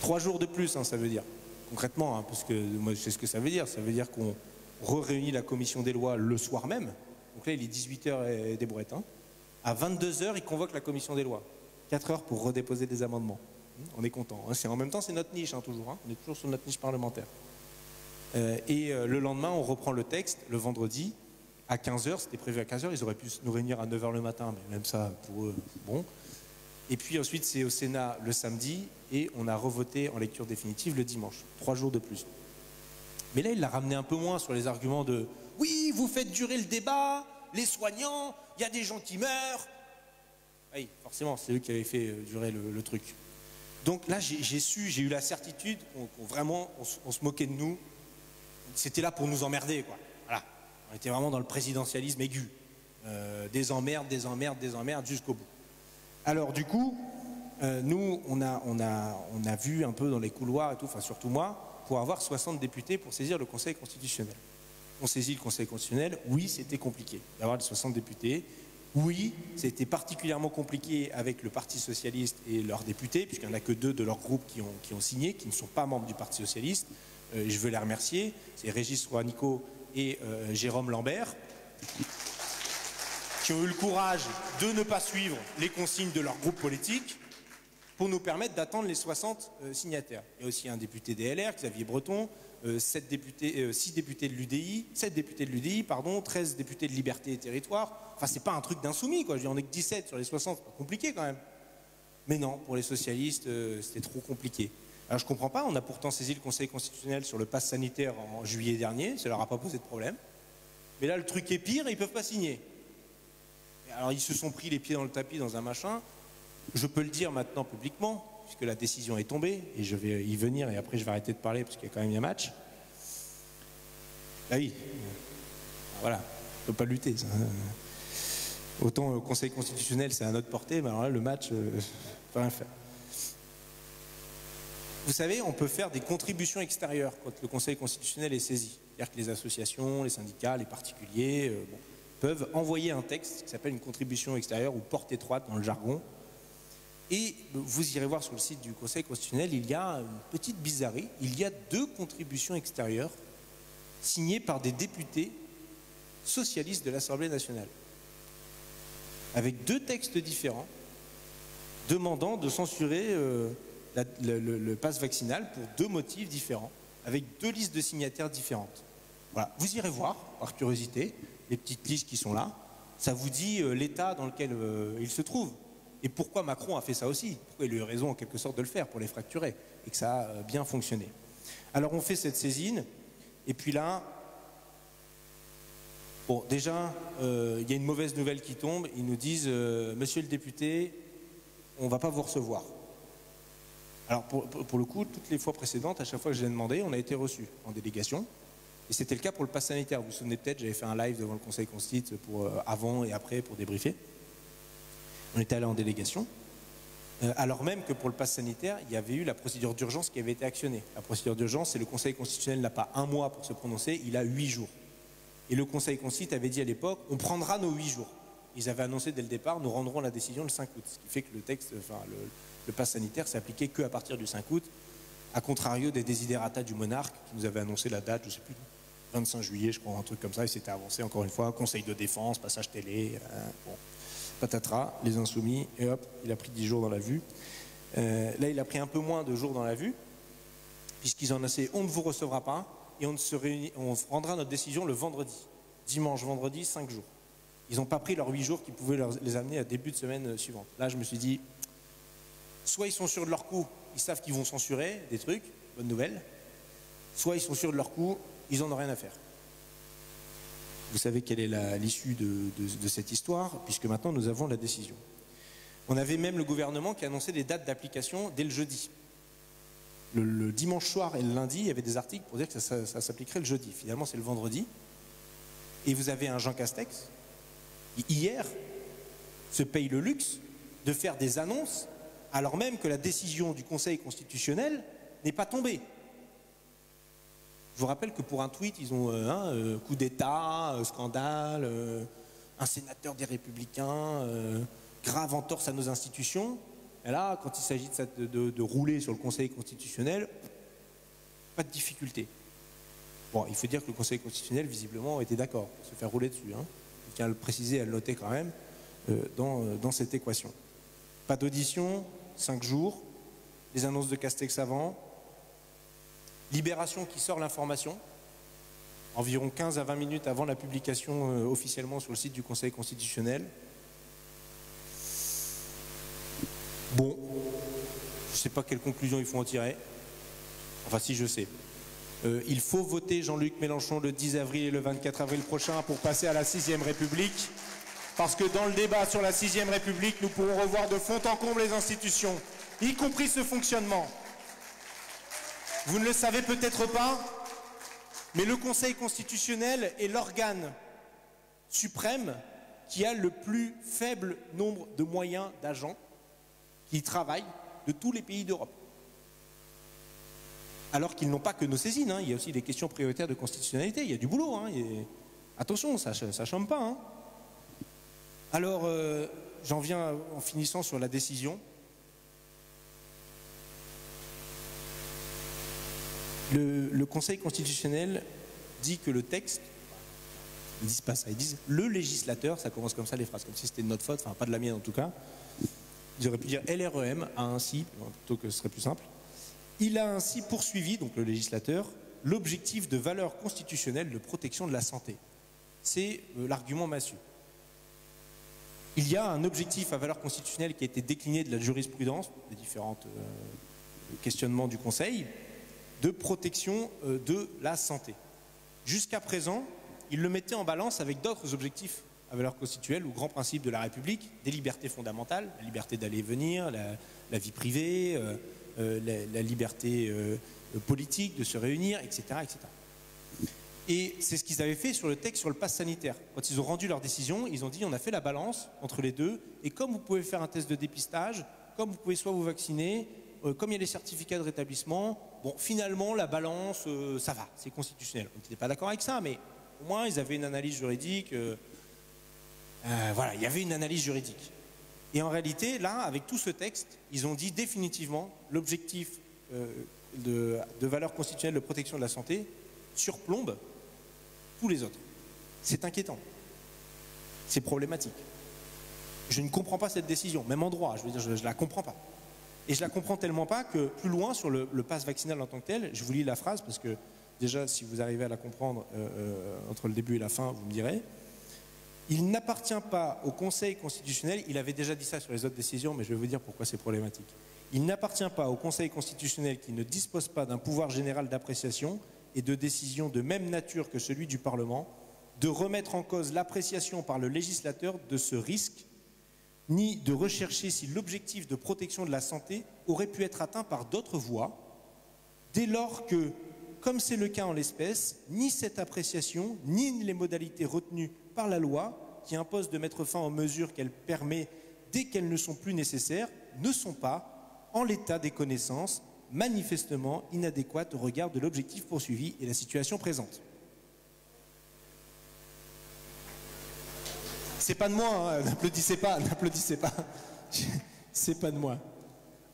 Trois jours de plus, hein, ça veut dire. Concrètement, hein, parce que moi je sais ce que ça veut dire. Ça veut dire qu'on réunit la commission des lois le soir même. Donc là il est 18h et des brouettes. hein. À 22h, ils convoquent la commission des lois. 4 heures pour redéposer des amendements. On est content. hein. En même temps, c'est notre niche, hein, toujours. hein. On est toujours sur notre niche parlementaire. Euh, et euh, le lendemain, on reprend le texte le vendredi à 15h. C'était prévu à 15h. Ils auraient pu nous réunir à 9h le matin, mais même ça, pour eux, bon. Et puis ensuite, c'est au Sénat le samedi et on a revoté en lecture définitive le dimanche. Trois jours de plus. Mais là, il l'a ramené un peu moins sur les arguments de oui, vous faites durer le débat, les soignants, il y a des gens qui meurent. Oui, forcément, c'est eux qui avaient fait euh, durer le truc. Donc là, j'ai su, j'ai eu la certitude qu'on vraiment, on, se- moquait de nous. C'était là pour nous emmerder, quoi. Voilà. On était vraiment dans le présidentialisme aigu. Euh, des emmerdes, des emmerdes, des emmerdes jusqu'au bout. Alors du coup, euh, nous, on a vu un peu dans les couloirs et tout, enfin surtout moi, pour avoir 60 députés pour saisir le Conseil constitutionnel. On saisit le Conseil constitutionnel, oui, c'était compliqué d'avoir les 60 députés. Oui, c'était particulièrement compliqué avec le Parti socialiste et leurs députés, puisqu'il n'y en a que deux de leur groupe qui ont, signé, qui ne sont pas membres du Parti socialiste. Euh, je veux les remercier. C'est Régis Roanico et euh, Jérôme Lambert qui ont eu le courage de ne pas suivre les consignes de leur groupe politique pour nous permettre d'attendre les 60 euh, signataires. Il y a aussi un député des LR, Xavier Breton, 7 députés, 6 députés de l'UDI, 7 députés de l'UDI, pardon, 13 députés de Liberté et Territoire. Enfin, c'est pas un truc d'insoumis, quoi. Je dire, on est que 17 sur les 60, c'est pas compliqué quand même. Mais non, pour les socialistes, euh, c'était trop compliqué. Alors je comprends pas, on a pourtant saisi le Conseil constitutionnel sur le pass sanitaire en juillet dernier, ça leur a pas posé de problème. Mais là, le truc est pire et ils peuvent pas signer. Alors ils se sont pris les pieds dans le tapis dans un machin. Je peux le dire maintenant publiquement, puisque la décision est tombée, et je vais y venir, et après je vais arrêter de parler parce qu'il y a quand même un match. Ah oui, voilà, on ne peut pas lutter. Autant le Conseil constitutionnel, c'est à notre portée, mais alors là, le match, euh, peut rien faire. Vous savez, on peut faire des contributions extérieures quand le Conseil constitutionnel est saisi. C'est-à-dire que les associations, les syndicats, les particuliers euh, peuvent envoyer un texte qui s'appelle une contribution extérieure ou porte étroite dans le jargon. Et vous irez voir sur le site du Conseil constitutionnel, il y a une petite bizarrerie. Il y a deux contributions extérieures signées par des députés socialistes de l'Assemblée nationale. Avec deux textes différents demandant de censurer euh, le, le- le pass vaccinal pour deux motifs différents, avec deux listes de signataires différentes. Vous irez voir, par curiosité, les petites listes qui sont là. Ça vous dit euh, l'état dans lequel euh, il se trouve. Et pourquoi Macron a fait ça aussi Pourquoi il a eu raison en quelque sorte de le faire pour les fracturer et que ça a euh, bien fonctionné? Alors on fait cette saisine, et puis là, bon, déjà, euh, il y a une mauvaise nouvelle qui tombe. Ils nous disent, euh, Monsieur le député, on ne va pas vous recevoir. Alors pour, le coup, toutes les fois précédentes, à chaque fois que je l'ai demandé, on a été reçu en délégation. Et c'était le cas pour le pass sanitaire. Vous vous souvenez peut-être, j'avais fait un live devant le Conseil constitue pour euh, avant et après pour débriefer. On était allé en délégation. Euh, alors même que pour le pass sanitaire, il y avait eu la procédure d'urgence qui avait été actionnée. La procédure d'urgence, c'est le Conseil constitutionnel n'a pas un mois pour se prononcer, il a huit jours. Et le Conseil constitutionnel avait dit à l'époque, on prendra nos huit jours. Ils avaient annoncé dès le départ, nous rendrons la décision le 5 août. Ce qui fait que le texte, enfin le, le pass sanitaire s'est appliqué qu'à partir du 5 août, à contrario des desiderata du monarque qui nous avait annoncé la date, je ne sais plus, 25 juillet, je crois, un truc comme ça, et c'était avancé encore une fois, Conseil de défense, passage télé, euh, bon, patatras, les insoumis, et hop, il a pris 10 jours dans la vue. Euh, là, il a pris un peu moins de jours dans la vue, puisqu'ils en ont assez, on ne vous recevra pas, et on, se rendra notre décision le vendredi. Dimanche, vendredi, 5 jours. Ils n'ont pas pris leurs 8 jours qui pouvaient les amener à début de semaine euh, suivante. Là, je me suis dit, soit ils sont sûrs de leur coup, ils savent qu'ils vont censurer des trucs, bonne nouvelle, soit ils sont sûrs de leur coup, ils n'en ont rien à faire. Vous savez quelle est l'issue de, cette histoire, puisque maintenant nous avons la décision. On avait même le gouvernement qui annonçait des dates d'application dès le jeudi. Le, dimanche soir et le lundi, il y avait des articles pour dire que ça s'appliquerait le jeudi. Finalement, c'est le vendredi. Et vous avez un Jean Castex, qui hier se paye le luxe de faire des annonces alors même que la décision du Conseil constitutionnel n'est pas tombée. Je vous rappelle que pour un tweet, ils ont euh, un euh, coup d'État, euh, scandale, un sénateur des Républicains, grave entorse à nos institutions. Et là, quand il s'agit de, rouler sur le Conseil constitutionnel, pas de difficulté. Bon, il faut dire que le Conseil constitutionnel, visiblement, était d'accord se faire rouler dessus. Hein. Je le préciser, le noter quand même, dans cette équation. Pas d'audition, cinq jours. les annonces de Castex avant, Libération qui sort l'information, environ 15 à 20 minutes avant la publication euh, officiellement sur le site du Conseil constitutionnel. Bon, je ne sais pas quelles conclusions il faut en tirer. Enfin, si je sais. Euh, il faut voter Jean-Luc Mélenchon le 10 avril et le 24 avril prochain pour passer à la 6ème République. Parce que dans le débat sur la 6ème République, nous pourrons revoir de fond en comble les institutions, y compris ce fonctionnement. Vous ne le savez peut-être pas, mais le Conseil constitutionnel est l'organe suprême qui a le plus faible nombre de moyens d'agents qui travaillent de tous les pays d'Europe. Alors qu'ils n'ont pas que nos saisines, hein. il y a aussi des questions prioritaires de constitutionnalité, il y a du boulot. Hein. Attention, ça ne chôme pas. Hein. Alors, euh, j'en viens en finissant sur la décision. Le, Conseil constitutionnel dit que le texte, ils disent pas ça, ils disent le législateur, ça commence comme ça les phrases, comme si c'était de notre faute, enfin pas de la mienne en tout cas. Ils auraient pu dire LREM a ainsi, plutôt que ce serait plus simple, il a ainsi poursuivi, donc le législateur, l'objectif de valeur constitutionnelle de protection de la santé. C'est euh, l'argument massu. Il y a un objectif à valeur constitutionnelle qui a été décliné de la jurisprudence, des différents euh, questionnements du Conseil, de protection euh, de la santé. Jusqu'à présent, il le mettait en balance avec d'autres objectifs à valeur constitutionnelle ou grands principes de la République, des libertés fondamentales, la liberté d'aller et venir, la, vie privée, euh, euh, la, liberté politique de se réunir, etc. etc. Et c'est ce qu'ils avaient fait sur le texte sur le pass sanitaire. Quand ils ont rendu leur décision, ils ont dit on a fait la balance entre les deux, et comme vous pouvez faire un test de dépistage, comme vous pouvez soit vous vacciner, comme il y a les certificats de rétablissement, bon, finalement, la balance, euh, ça va, c'est constitutionnel. On n'était pas d'accord avec ça, mais au moins, ils avaient une analyse juridique. Euh, euh, voilà, il y avait une analyse juridique. Et en réalité, là, avec tout ce texte, ils ont dit définitivement l'objectif de, de, valeur constitutionnelle de protection de la santé surplombe tous les autres. C'est inquiétant. C'est problématique. Je ne comprends pas cette décision, même en droit, je veux dire, je ne la comprends pas. Et je la comprends tellement pas que plus loin sur le, passe vaccinal en tant que tel, je vous lis la phrase parce que déjà, si vous arrivez à la comprendre euh, euh, entre le début et la fin, vous me direz. Il n'appartient pas au Conseil constitutionnel, il avait déjà dit ça sur les autres décisions, mais je vais vous dire pourquoi c'est problématique. Il n'appartient pas au Conseil constitutionnel qui ne dispose pas d'un pouvoir général d'appréciation et de décision de même nature que celui du Parlement de remettre en cause l'appréciation par le législateur de ce risque ni de rechercher si l'objectif de protection de la santé aurait pu être atteint par d'autres voies, dès lors que, comme c'est le cas en l'espèce, ni cette appréciation, ni les modalités retenues par la loi, qui impose de mettre fin aux mesures qu'elle permet dès qu'elles ne sont plus nécessaires, ne sont pas, en l'état des connaissances, manifestement inadéquates au regard de l'objectif poursuivi et la situation présente. C'est pas de moi, hein. <laughs> n'applaudissez pas, <laughs> n'applaudissez pas. <laughs> C'est pas de moi.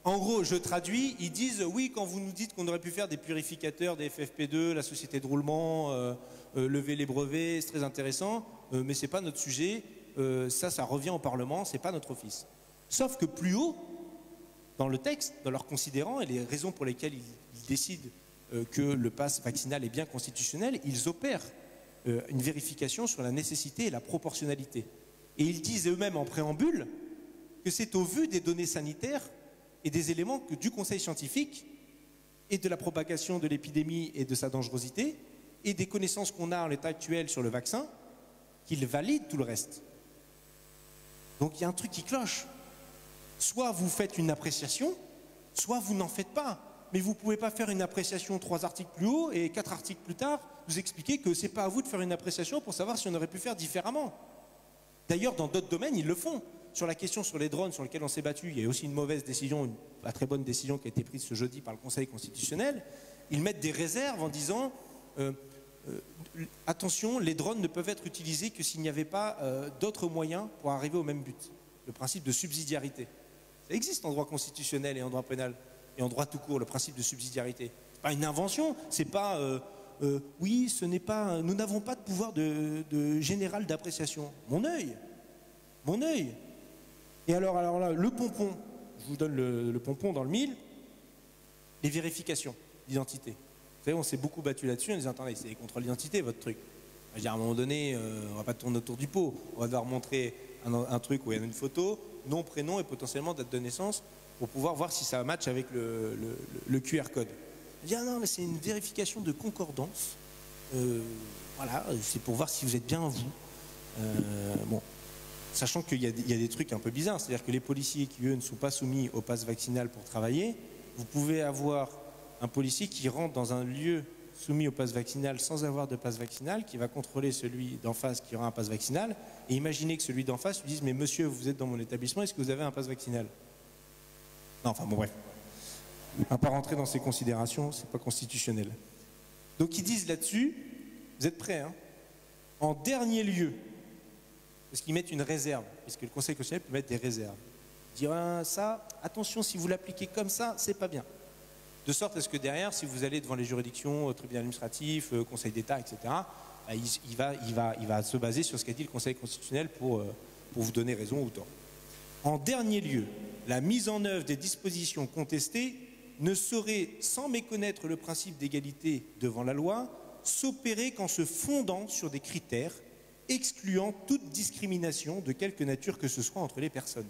En gros, je traduis, ils disent oui, quand vous nous dites qu'on aurait pu faire des purificateurs, des FFP2, la société de roulement, euh, euh, lever les brevets, c'est très intéressant, euh, mais c'est pas notre sujet. ça, ça revient au Parlement, c'est pas notre office. Sauf que plus haut, dans le texte, dans leurs considérants et les raisons pour lesquelles ils décident que le pass vaccinal est bien constitutionnel, ils opèrent une vérification sur la nécessité et la proportionnalité. Et ils disent eux-mêmes en préambule que c'est au vu des données sanitaires et des éléments du Conseil scientifique et de la propagation de l'épidémie et de sa dangerosité et des connaissances qu'on a en l'état actuel sur le vaccin qu'ils valident tout le reste. Donc il y a un truc qui cloche. Soit vous faites une appréciation, soit vous n'en faites pas. Mais vous ne pouvez pas faire une appréciation trois articles plus haut et quatre articles plus tard, vous expliquer que ce n'est pas à vous de faire une appréciation pour savoir si on aurait pu faire différemment. D'ailleurs, dans d'autres domaines, ils le font. Sur la question sur les drones sur lesquels on s'est battu, il y a aussi une mauvaise décision, une très bonne décision qui a été prise ce jeudi par le Conseil constitutionnel. Ils mettent des réserves en disant euh, euh, attention, les drones ne peuvent être utilisés que s'il n'y avait pas euh, d'autres moyens pour arriver au même but. Le principe de subsidiarité. Ça existe en droit constitutionnel et en droit pénal et en droit tout court, le principe de subsidiarité. n'est pas une invention, c'est pas euh, oui, ce n'est pas, nous n'avons pas de pouvoir de, général d'appréciation. Mon œil, mon œil. Et alors, alors là, le pompon, je vous donne le, pompon dans le mille. les vérifications d'identité. Vous savez, on s'est beaucoup battu là-dessus en disant attendez, c'est les contrôles d'identité votre truc. Je veux dire, à un moment donné, euh, on va pas tourner autour du pot. On va devoir montrer un, truc où il y a une photo, nom, prénom et potentiellement date de naissance pour pouvoir voir si ça match avec le QR code. Ah non, mais c'est une vérification de concordance. Euh, voilà, c'est pour voir si vous êtes bien vous. Euh, bon, sachant qu'il y, a des- il trucs un peu bizarres, c'est-à-dire que les policiers qui eux ne sont pas soumis au pass vaccinal pour travailler, vous pouvez avoir un policier qui rentre dans un lieu soumis au pass vaccinal sans avoir de passe vaccinal, qui va contrôler celui d'en face qui aura un pass vaccinal, et imaginez que celui d'en face lui dise mais monsieur vous êtes dans mon établissement, est-ce que vous avez un pass vaccinal? Non, enfin bon bref. Va pas rentrer dans ces considérations, c'est pas constitutionnel. Donc ils disent là-dessus, vous êtes prêts, hein En dernier lieu, parce qu'ils mettent une réserve, puisque le Conseil constitutionnel peut mettre des réserves. Dire ah, ça, attention, si vous l'appliquez comme ça, c'est pas bien. De sorte à ce que derrière, si vous allez devant les juridictions, euh, tribunal administratif, euh, Conseil d'État, etc., bah, il, va, se baser sur ce qu'a dit le Conseil constitutionnel euh, pour vous donner raison ou tort. En dernier lieu, la mise en œuvre des dispositions contestées ne saurait, sans méconnaître le principe d'égalité devant la loi, s'opérer qu'en se fondant sur des critères excluant toute discrimination de quelque nature que ce soit entre les personnes.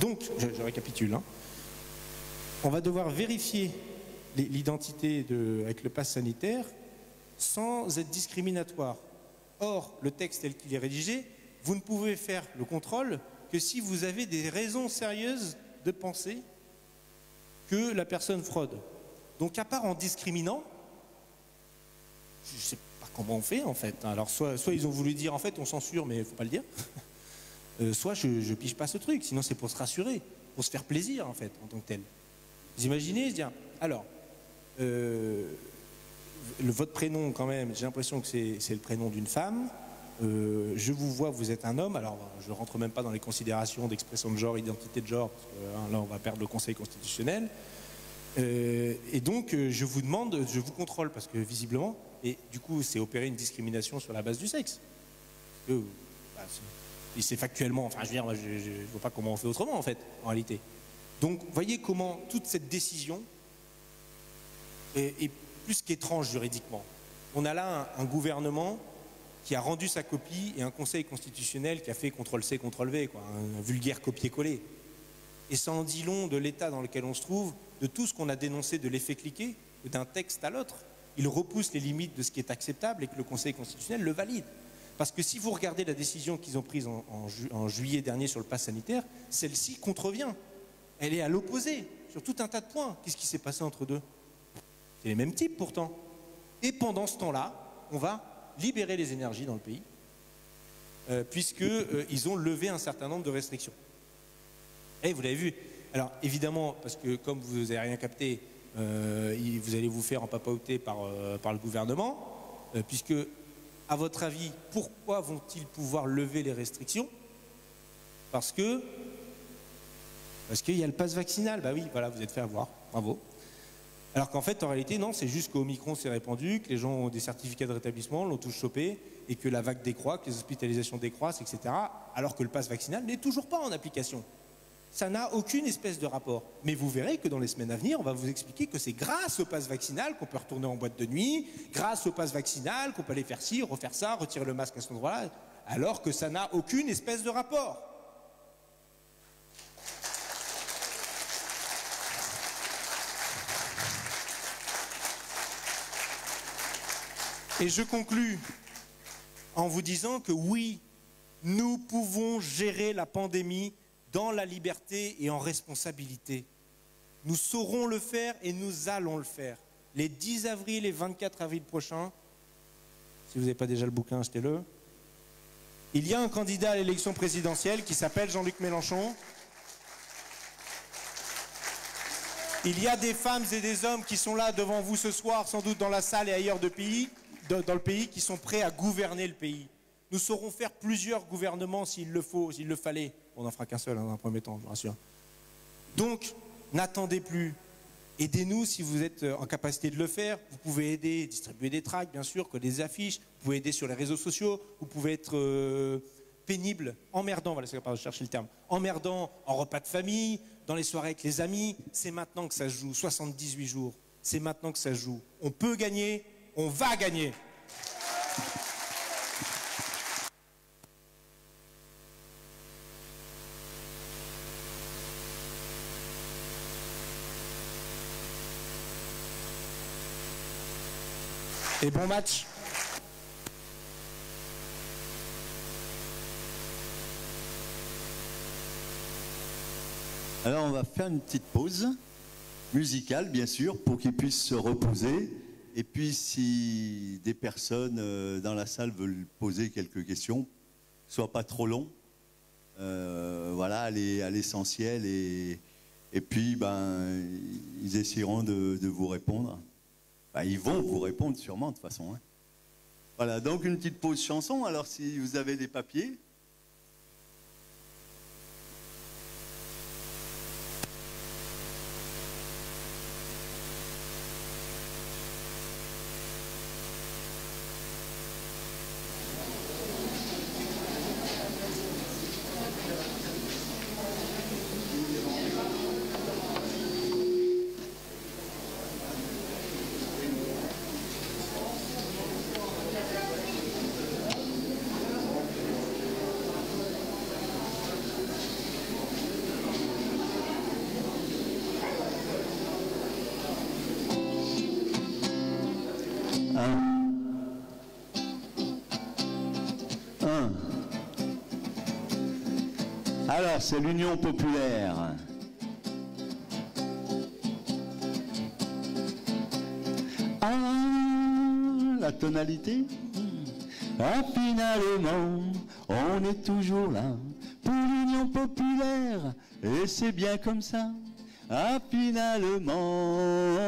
Donc, je, récapitule, hein. on va devoir vérifier l'identité de- avec le pass sanitaire sans être discriminatoire. Or, le texte tel qu'il est rédigé, vous ne pouvez faire le contrôle que si vous avez des raisons sérieuses de penser que la personne fraude. Donc, à part en discriminant, je ne sais pas comment on fait en fait. Alors, soit, ils ont voulu dire en fait on censure, mais il ne faut pas le dire. <laughs> Euh, soit je ne pige pas ce truc, sinon c'est pour se rassurer, pour se faire plaisir en fait en tant que tel. Vous imaginez, dire, alors, euh, le, votre prénom quand même, j'ai l'impression que c'est le prénom d'une femme. Euh, je vous vois, vous êtes un homme. Alors, je ne rentre même pas dans les considérations d'expression de genre, identité de genre, parce que hein, là, on va perdre le Conseil constitutionnel. Euh, et donc, euh, je vous demande, je vous contrôle, parce que visiblement, et du coup, c'est opérer une discrimination sur la base du sexe. Bah, c'est- factuellement, enfin, je veux dire, je ne vois pas comment on fait autrement, en fait, en réalité. Donc, voyez comment toute cette décision est, plus qu'étrange juridiquement. On a là un gouvernement qui a rendu sa copie et un conseil constitutionnel qui a fait CTRL-C, CTRL-V, un vulgaire copier-coller. Et ça en dit long de l'état dans lequel on se trouve, de tout ce qu'on a dénoncé de l'effet cliqué, d'un texte à l'autre. Il repousse les limites de ce qui est acceptable et que le Conseil constitutionnel le valide. Parce que si vous regardez la décision qu'ils ont prise en, en juillet dernier sur le pass sanitaire, celle-ci contrevient. Elle est à l'opposé sur tout un tas de points. Qu'est-ce qui s'est passé entre deux? C'est les mêmes types pourtant. Et pendant ce temps-là, on va libérer les énergies dans le pays, euh, puisqu'ils ont levé un certain nombre de restrictions. Et vous l'avez vu. Alors évidemment, parce que comme vous n'avez rien capté, euh, vous allez vous faire en papaoter par, euh, par le gouvernement, euh, puisque, à votre avis, pourquoi vont-ils pouvoir lever les restrictions? Parce que parce qu'il y a le pass vaccinal. Bah oui, voilà, vous êtes fait avoir. Bravo. Alors qu'en fait, en réalité, non, c'est juste qu'Omicron s'est répandu, que les gens ont des certificats de rétablissement, l'ont tous chopé, et que la vague décroît, que les hospitalisations décroissent, etc. Alors que le pass vaccinal n'est toujours pas en application. Ça n'a aucune espèce de rapport. Mais vous verrez que dans les semaines à venir, on va vous expliquer que c'est grâce au pass vaccinal qu'on peut retourner en boîte de nuit, grâce au pass vaccinal qu'on peut aller faire ci, refaire ça, retirer le masque à cet endroit-là, alors que ça n'a aucune espèce de rapport. Et je conclus en vous disant que oui, nous pouvons gérer la pandémie dans la liberté et en responsabilité. Nous saurons le faire et nous allons le faire. Les 10 avril et 24 avril prochains, si vous n'avez pas déjà le bouquin, achetez-le. Il y a un candidat à l'élection présidentielle qui s'appelle Jean-Luc Mélenchon. Il y a des femmes et des hommes qui sont là devant vous ce soir, sans doute dans la salle et ailleurs de pays, dans le pays, qui sont prêts à gouverner le pays. Nous saurons faire plusieurs gouvernements s'il le faut, s'il le fallait. On n'en fera qu'un seul hein, dans un premier temps, je vous rassure. Donc, n'attendez plus. Aidez-nous si vous êtes euh, en capacité de le faire. Vous pouvez aider, distribuer des tracts, bien sûr, que des affiches. Vous pouvez aider sur les réseaux sociaux. Vous pouvez être euh, pénible, emmerdant, voilà, c'est de chercher le terme, emmerdant en repas de famille, dans les soirées avec les amis. C'est maintenant que ça se joue, 78 jours. C'est maintenant que ça se joue. On peut gagner, on va gagner. Et bon match. Alors on va faire une petite pause musicale, bien sûr, pour qu'ils puissent se reposer. Et puis si des personnes euh, dans la salle veulent poser quelques questions, soit pas trop long. Euh, voilà, à l'essentiel et, et puis ben ils essaieront de, de vous répondre. Ben, ils vont vous répondre sûrement de toute façon. hein. Voilà, donc une petite pause chanson. Alors si vous avez des papiers. C'est l'Union populaire. Ah, la tonalité Ah, finalement, on est toujours là pour l'Union populaire, et c'est bien comme ça. Ah, finalement,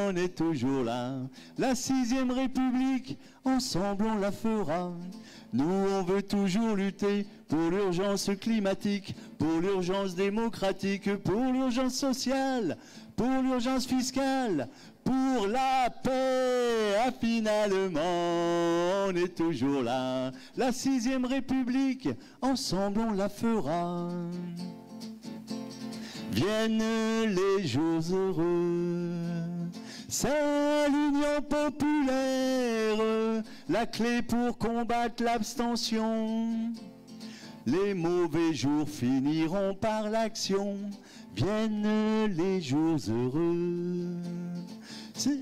on est toujours là. La sixième République, ensemble on la fera. Nous, on veut toujours lutter pour l'urgence climatique, pour l'urgence démocratique, pour l'urgence sociale, pour l'urgence fiscale, pour la paix. Ah, finalement, on est toujours là. La sixième République, ensemble on la fera. Viennent les jours heureux. C'est l'union populaire, la clé pour combattre l'abstention. Les mauvais jours finiront par l'action. Viennent les jours heureux. C'est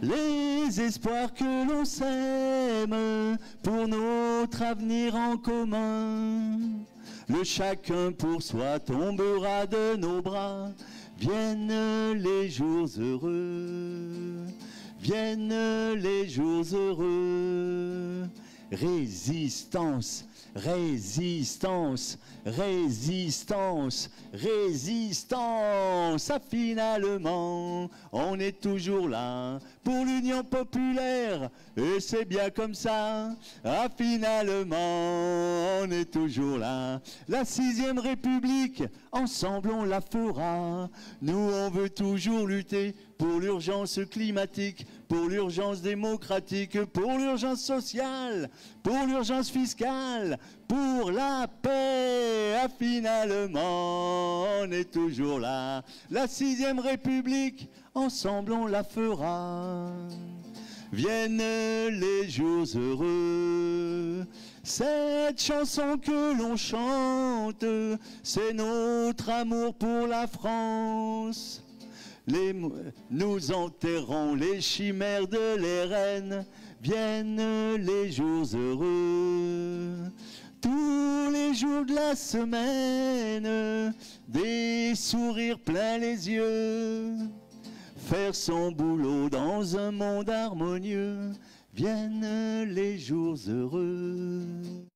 les espoirs que l'on sème pour notre avenir en commun. Le chacun pour soi tombera de nos bras. Viennent les jours heureux. Viennent les jours heureux. Résistance, résistance, résistance, résistance. Ah, finalement, on est toujours là pour l'Union populaire. Et c'est bien comme ça. Ah, finalement, on est toujours là. La sixième République, ensemble on la fera. Nous, on veut toujours lutter pour l'urgence climatique, pour l'urgence démocratique, pour l'urgence sociale, pour l'urgence fiscale, pour la paix. Ah, finalement, on est toujours là. La sixième République, ensemble on la fera. Viennent les jours heureux. Cette chanson que l'on chante, c'est notre amour pour la France. Nous enterrons les chimères de les viennent les jours heureux. Tous les jours de la semaine, des sourires plein les yeux. Faire son boulot dans un monde harmonieux, viennent les jours heureux.